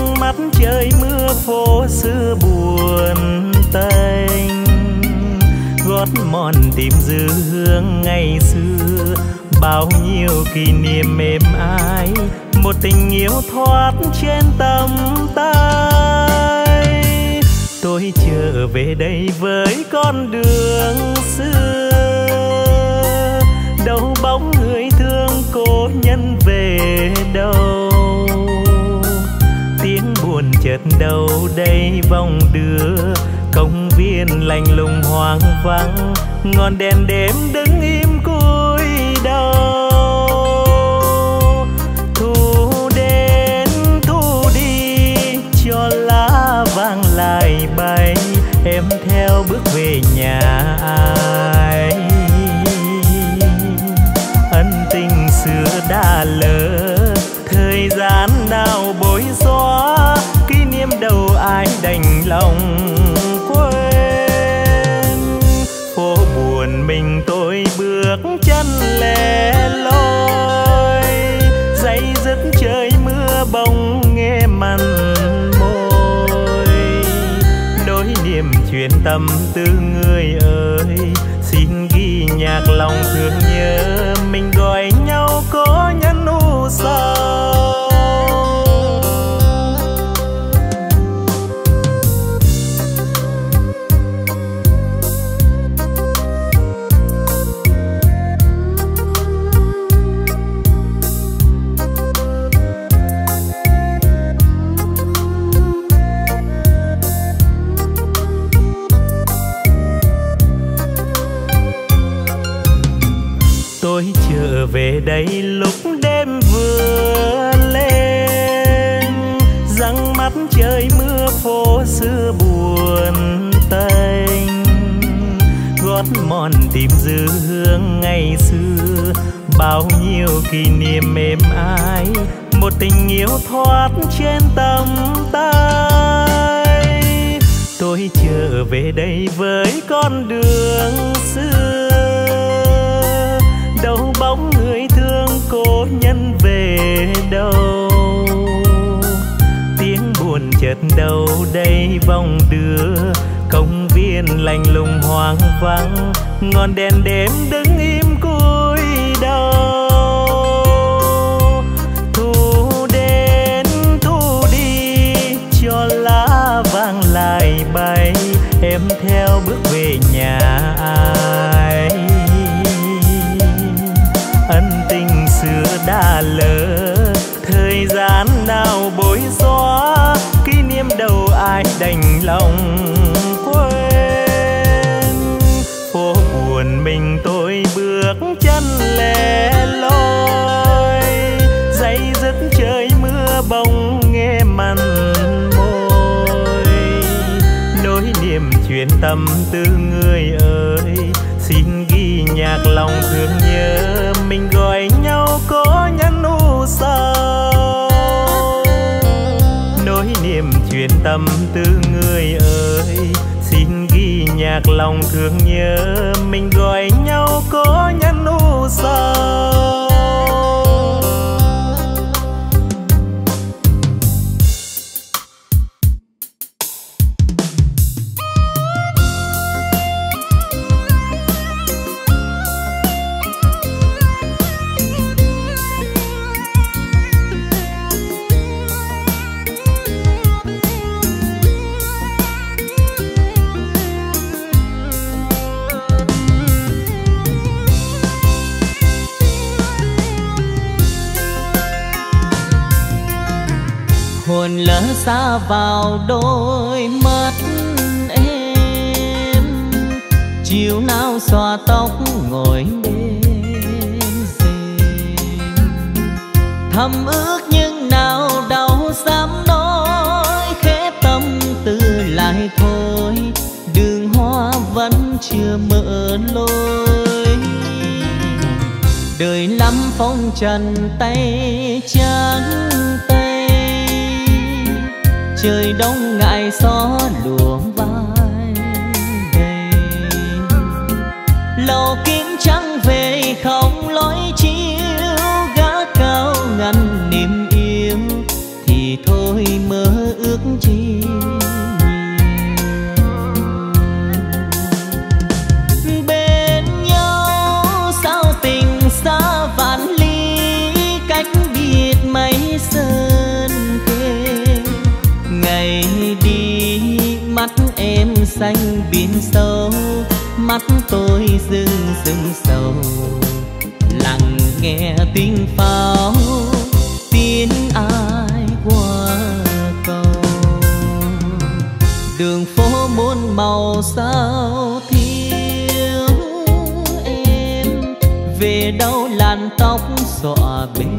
Răng mắt trời mưa phố xưa buồn tênh. Gót mòn tìm dư hương ngày xưa, bao nhiêu kỷ niệm êm ái một tình yêu thoát trên tầm tay. Tôi trở về đây với con đường xưa, đâu bóng người thương cố nhân về đâu chợt đâu đây vòng đưa. Công viên lạnh lùng hoang vắng, ngọn đèn đêm đứng im cúi đầu. Thu đến, thu đi, cho lá vàng lại bay. Em theo bước về nhà ai? Ân tình xưa đã lỡ, thời gian nào bối xóa ai đành lòng quên. Phố buồn mình tôi bước chân lẻ loi. Dây dứt trời mưa bông nghe mặn môi. Nỗi niềm chuyện tâm tư người ơi. Xin ghi nhạc lòng thương nhớ mình gọi nhau có nhân u sầu xót mòn tìm dư hương ngày xưa. Bao nhiêu kỷ niệm êm ái, một tình yêu thoát trên tầm tay. Tôi trở về đây với con đường xưa. Đâu bóng người thương cố nhân về đâu. Tiếng buồn chợt đâu đây vòng đưa công lành lùng hoang vắng, ngọn đèn đêm đứng im cúi đầu. Thu đến, thu đi, cho lá vàng lại bay, em theo bước về nhà ai. Ân tình xưa đã lỡ, thời gian nào bối xóa kỷ niệm đầu ai đành lòng. Truyền tâm tư người ơi, xin ghi nhạc lòng thương nhớ. Mình gọi nhau có nhắn u sầu nỗi niềm chuyện tâm tư người ơi, xin ghi nhạc lòng thương nhớ. Mình gọi nhau có nhắn u sầu lỡ xa vào đôi mắt em. Chiều nào xòa tóc ngồi bên xem. Thầm ước nhưng nào đau dám nói khép tâm tư lại thôi. Đường hoa vẫn chưa mở lối. Đời lắm phong trần tay trắng trời đông ngại gió lùa vai đầy lầu kiếm trắng về không xanh biển sâu, mắt tôi rưng rưng sầu. Lặng nghe tiếng pháo, tiếng ai qua cầu. Đường phố muôn màu sao thiếu em, về đâu làn tóc xõa bên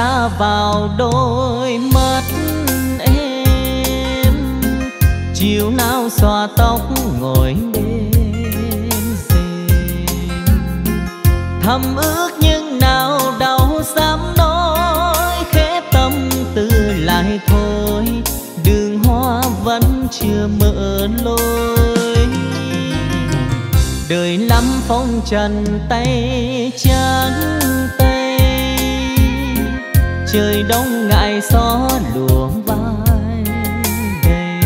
xa vào đôi mắt em. Chiều nào xòa tóc ngồi bên xem. Thầm ước nhưng nào đâu dám nói khép tâm tư lại thôi. Đường hoa vẫn chưa mở lối. Đời lắm phong trần tay trắng trời đông ngại gió lùa vai đầy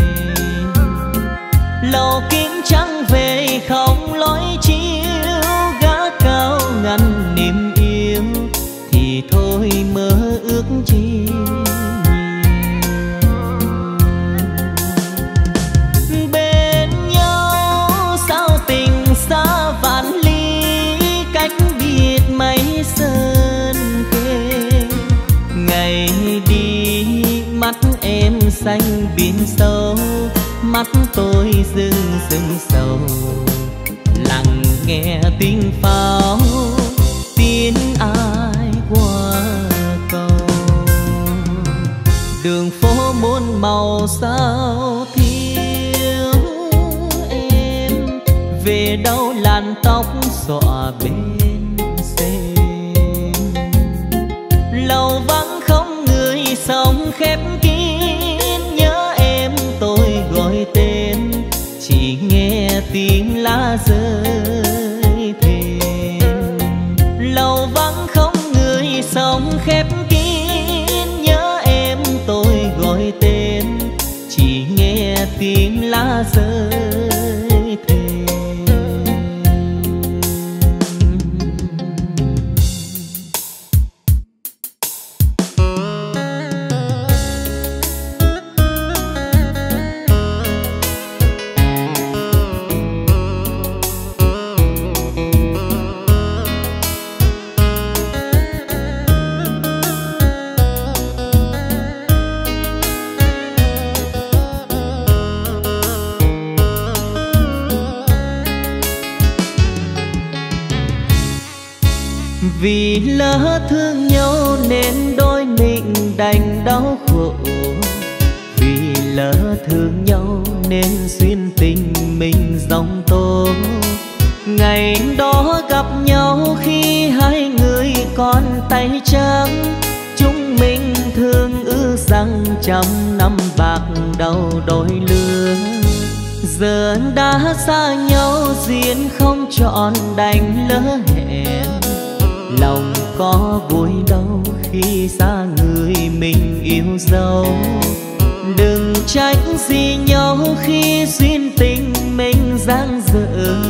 lầu kiếm trắng về không xanh biển sâu, mắt tôi rưng rưng sầu. Lặng nghe tiếng pháo, tiếng ai qua cầu. Đường phố muôn màu sao thiếu em, về đâu làn tóc xõa bên xem lầu vắng không người sống khép tiếng thương nhau nên duyên tình mình dòng tố. Ngày đó gặp nhau khi hai người còn tay trắng, chúng mình thương ước rằng trăm năm bạc đầu đôi lứa. Giờ đã xa nhau duyên không trọn đành lỡ hẹn. Lòng có vui đâu khi xa người mình yêu dấu trách gì nhau khi duyên tình mình giang dở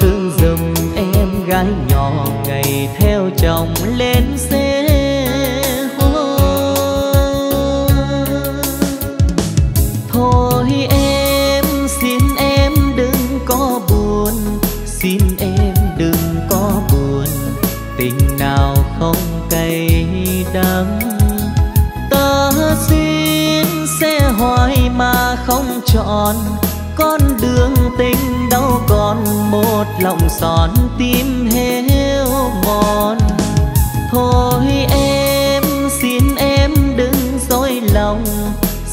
thương dầm em gái nhỏ ngày theo chồng lên xe hoa thôi em, xin em đừng có buồn, xin em đừng có buồn. Tình nào không cay đắng, ta xin sẽ hoài không chọn con đường tình đâu còn một lòng son tim héo mòn. Thôi em, xin em đừng dối lòng,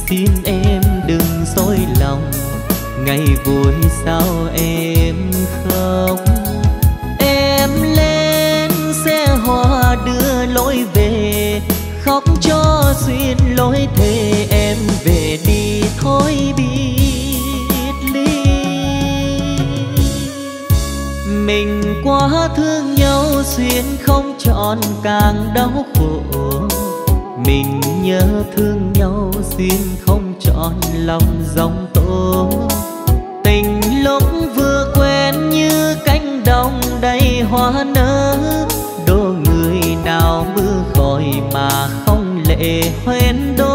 xin em đừng dối lòng, ngày vui sao em khóc em lên xe hoa đưa lối về, khóc cho xuyên lối thề. Mình quá thương nhau, duyên không trọn càng đau khổ. Mình nhớ thương nhau, duyên không trọn, lòng dòng tố. Tình lúc vừa quen như cánh đồng đầy hoa nở đô người nào mưa khỏi mà không lệ hoen đôi.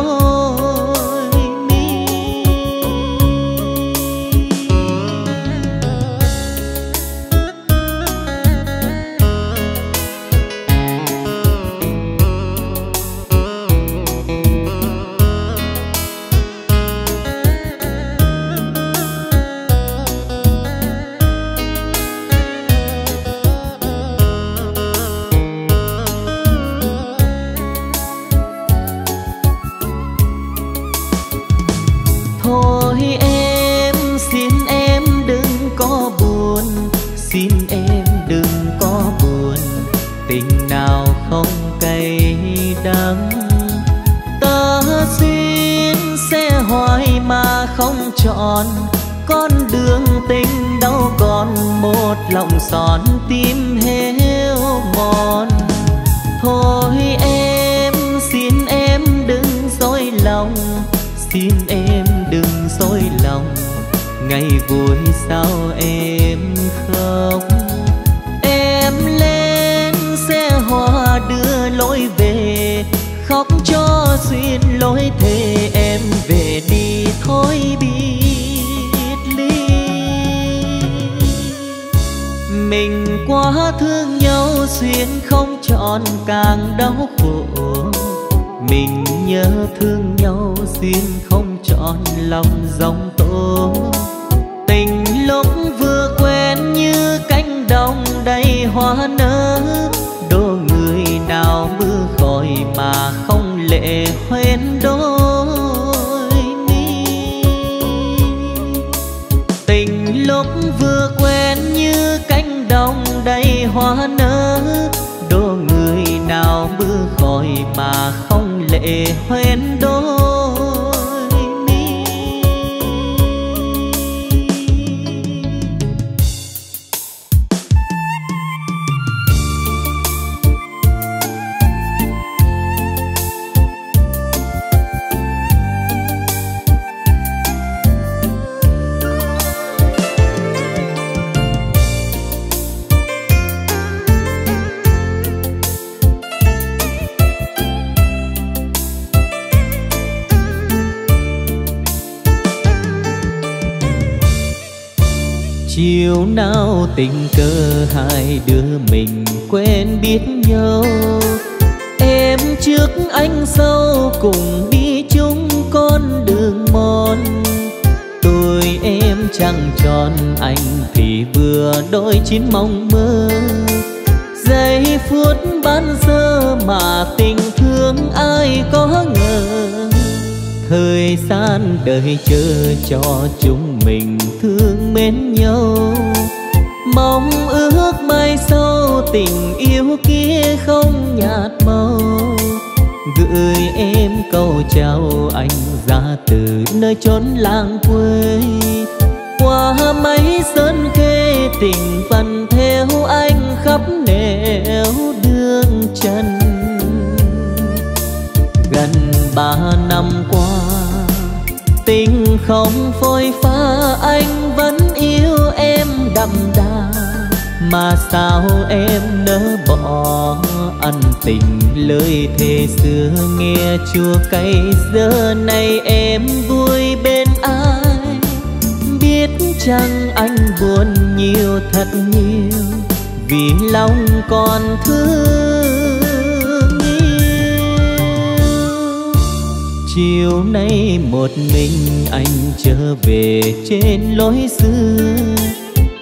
Mình anh trở về trên lối xưa.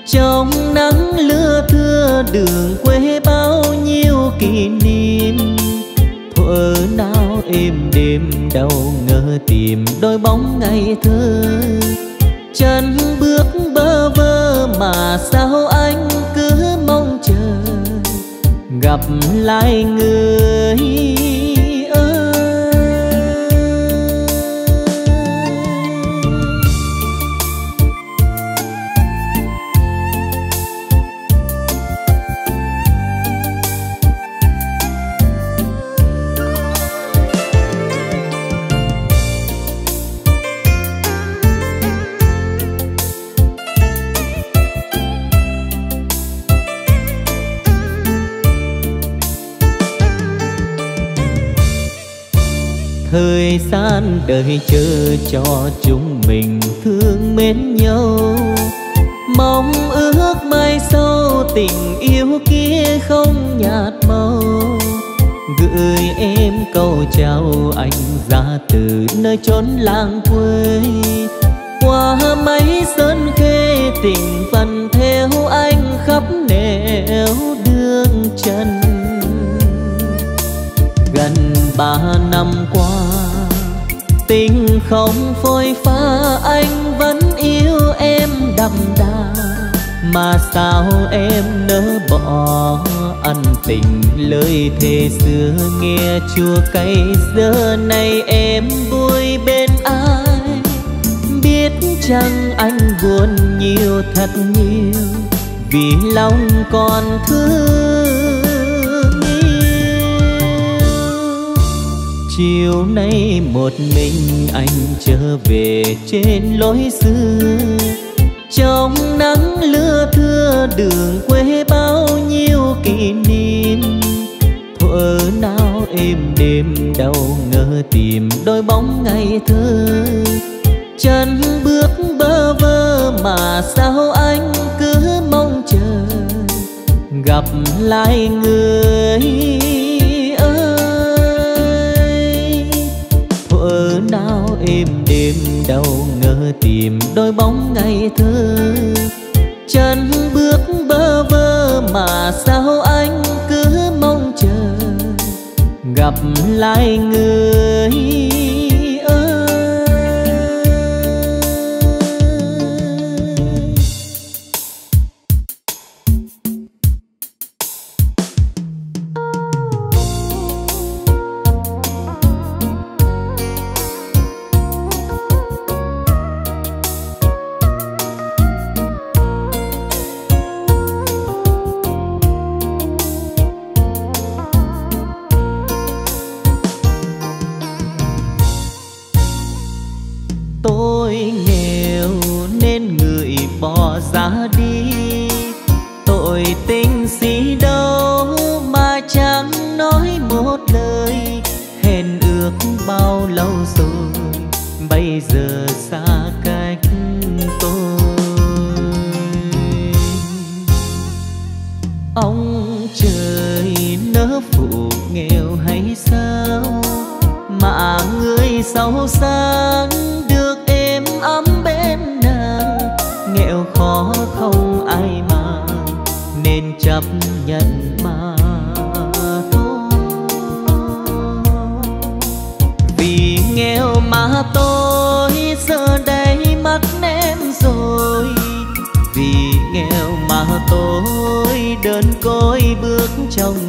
Trong nắng lưa thưa đường quê bao nhiêu kỷ niệm. Thuở nào êm đêm đâu ngờ tìm đôi bóng ngày thơ. Chân bước bơ vơ mà sao anh cứ mong chờ. Gặp lại người thời gian đời chờ cho chúng mình thương mến nhau. Mong ước mai sau tình yêu kia không nhạt màu. Gửi em câu chào anh ra từ nơi chốn làng quê. Qua mấy sơn khê tình phần theo anh khắp nẻo đường chân ba năm qua. Tình không phôi pha, anh vẫn yêu em đậm đà. Mà sao em nỡ bỏ ân tình lời thề xưa? Nghe chua cay giờ này em vui bên ai? Biết chăng anh buồn nhiều thật nhiều? Vì lòng còn thương chiều nay một mình anh trở về trên lối xưa. Trong nắng lưa thưa đường quê bao nhiêu kỷ niệm. Thuở nào êm đêm đâu ngờ tìm đôi bóng ngày thơ. Chân bước bơ vơ mà sao anh cứ mong chờ. Gặp lại người đâu ngờ tìm đôi bóng ngày thơ. Chân bước bơ vơ mà sao anh cứ mong chờ. Gặp lại người đơn côi bước trong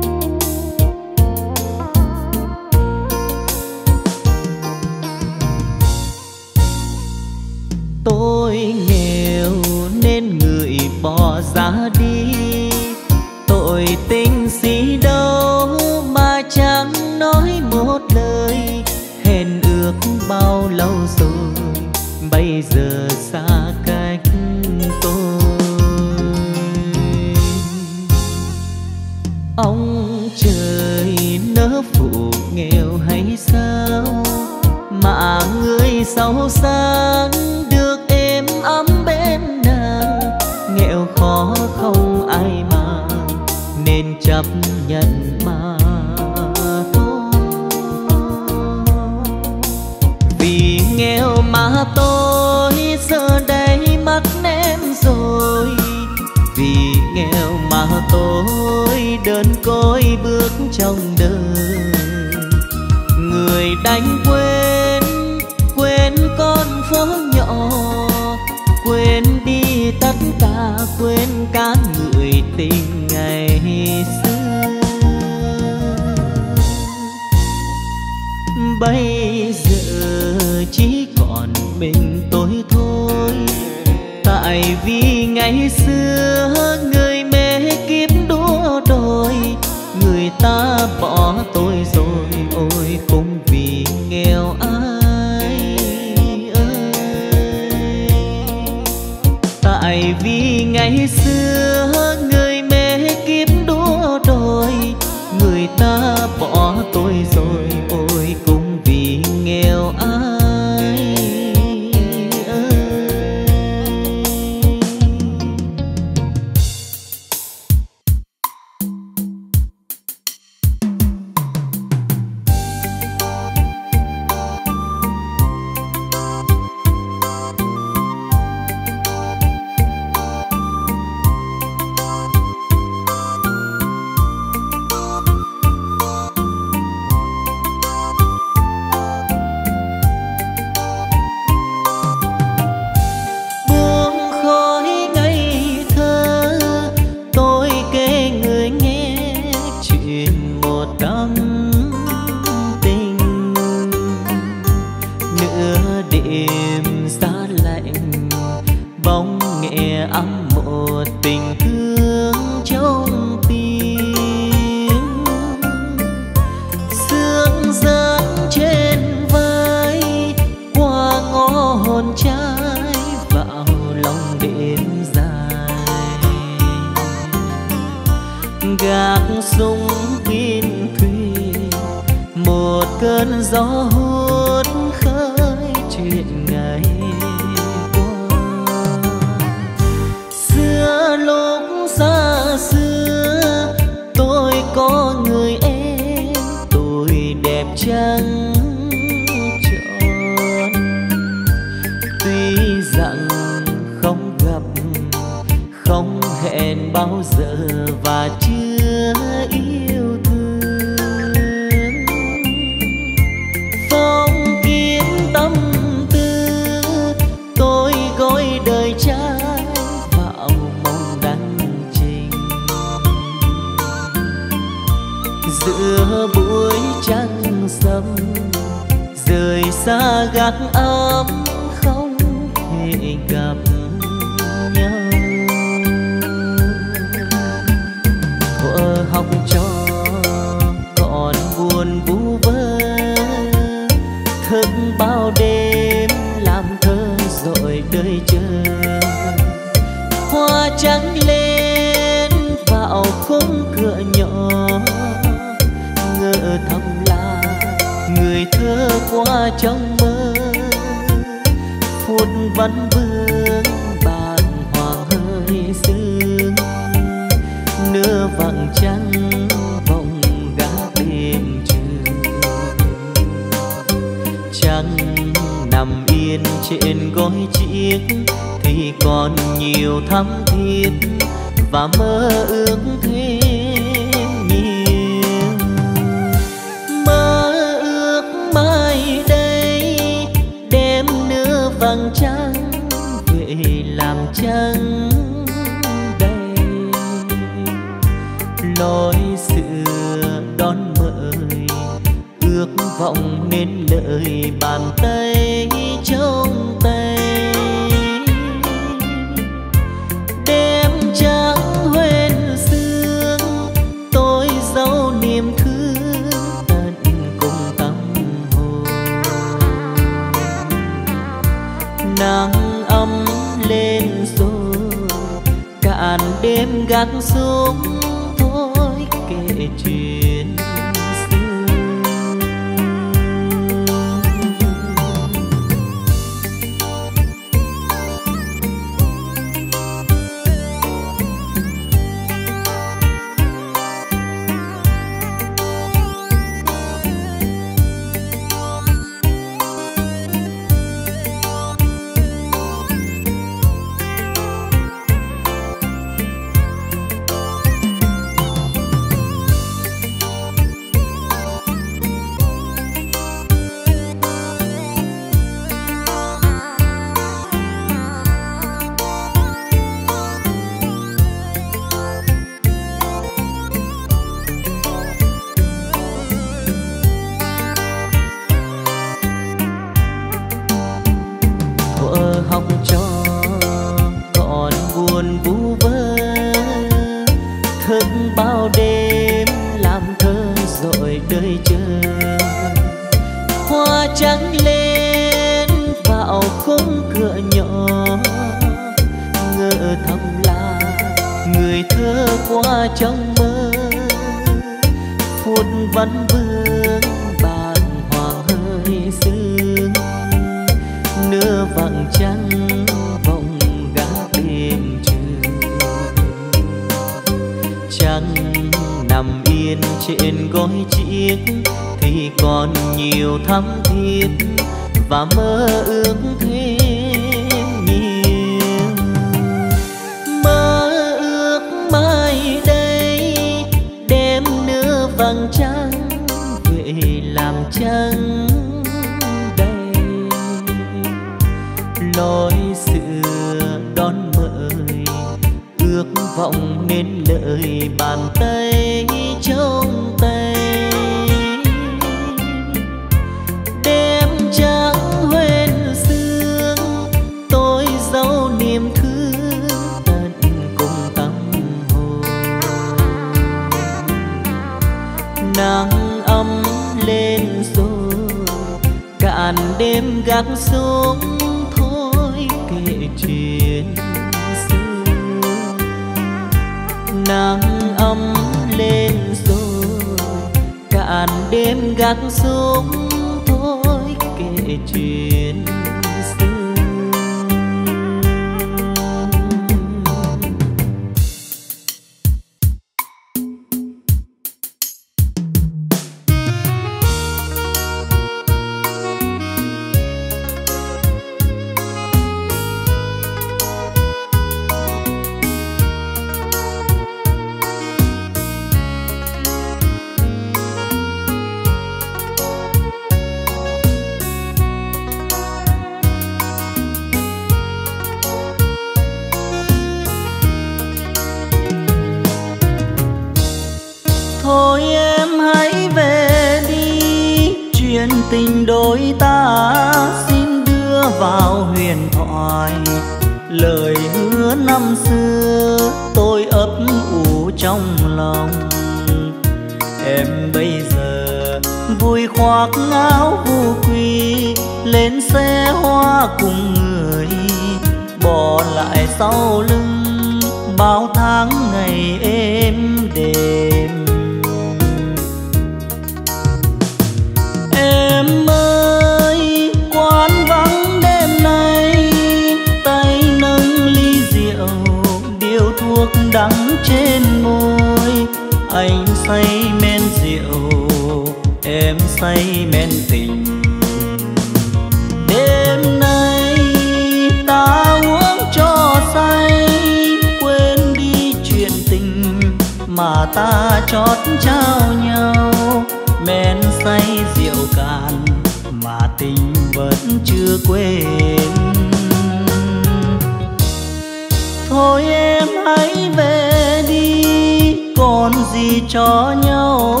gì cho nhau,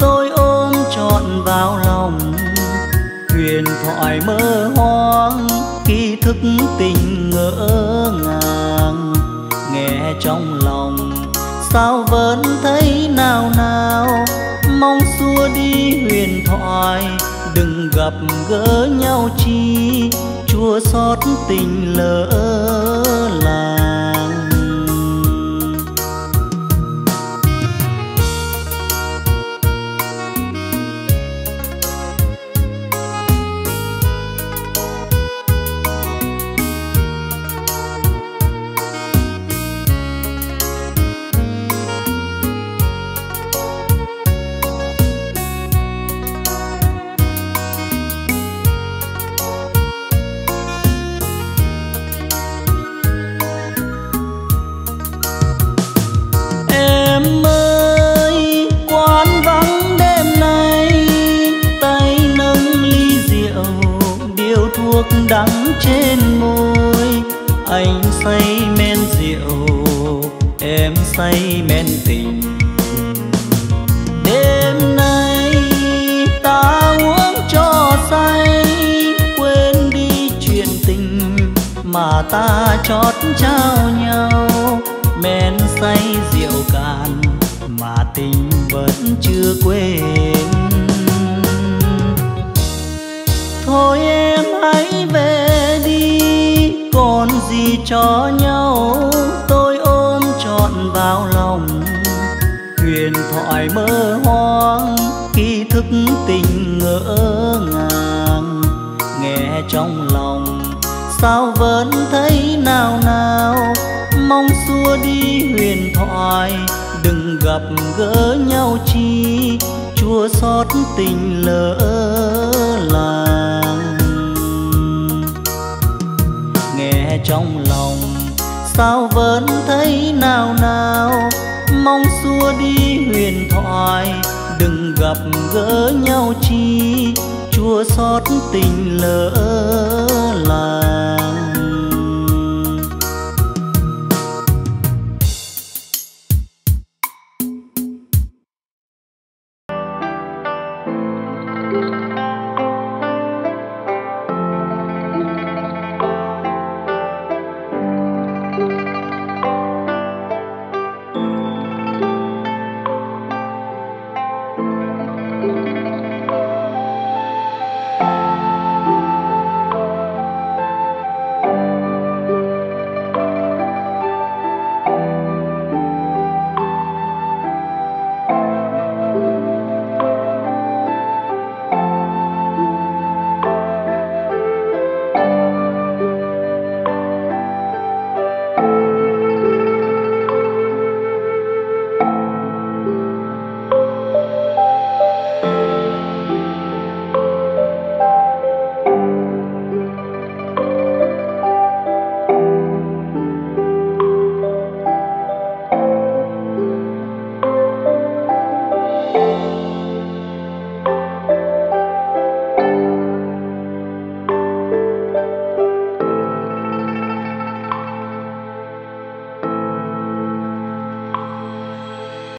tôi ôm trọn vào lòng. Huyền thoại mơ hoang khi thức tình ngỡ ngàng. Nghe trong lòng, sao vẫn thấy nào nào? Mong xua đi huyền thoại, đừng gặp gỡ nhau chi. Chua xót tình lỡ làng. Đắng trên môi. Anh say men rượu, em say men tình. Đêm nay ta uống cho say, quên đi chuyện tình mà ta chót trao nhau. Men say rượu cạn mà tình vẫn chưa quên thôi em hãy về đi, còn gì cho nhau? Tôi ôm trọn vào lòng. Huyền thoại mơ hoang khi thức tình ngỡ ngàng. Nghe trong lòng, sao vẫn thấy nào nào? Mong xua đi huyền thoại, đừng gặp gỡ nhau chi. Chua xót tình lỡ làng. trong lòng. Sao vẫn thấy nào nào mong xua đi huyền thoại. Đừng gặp gỡ nhau chi. Chua xót tình lỡ làng.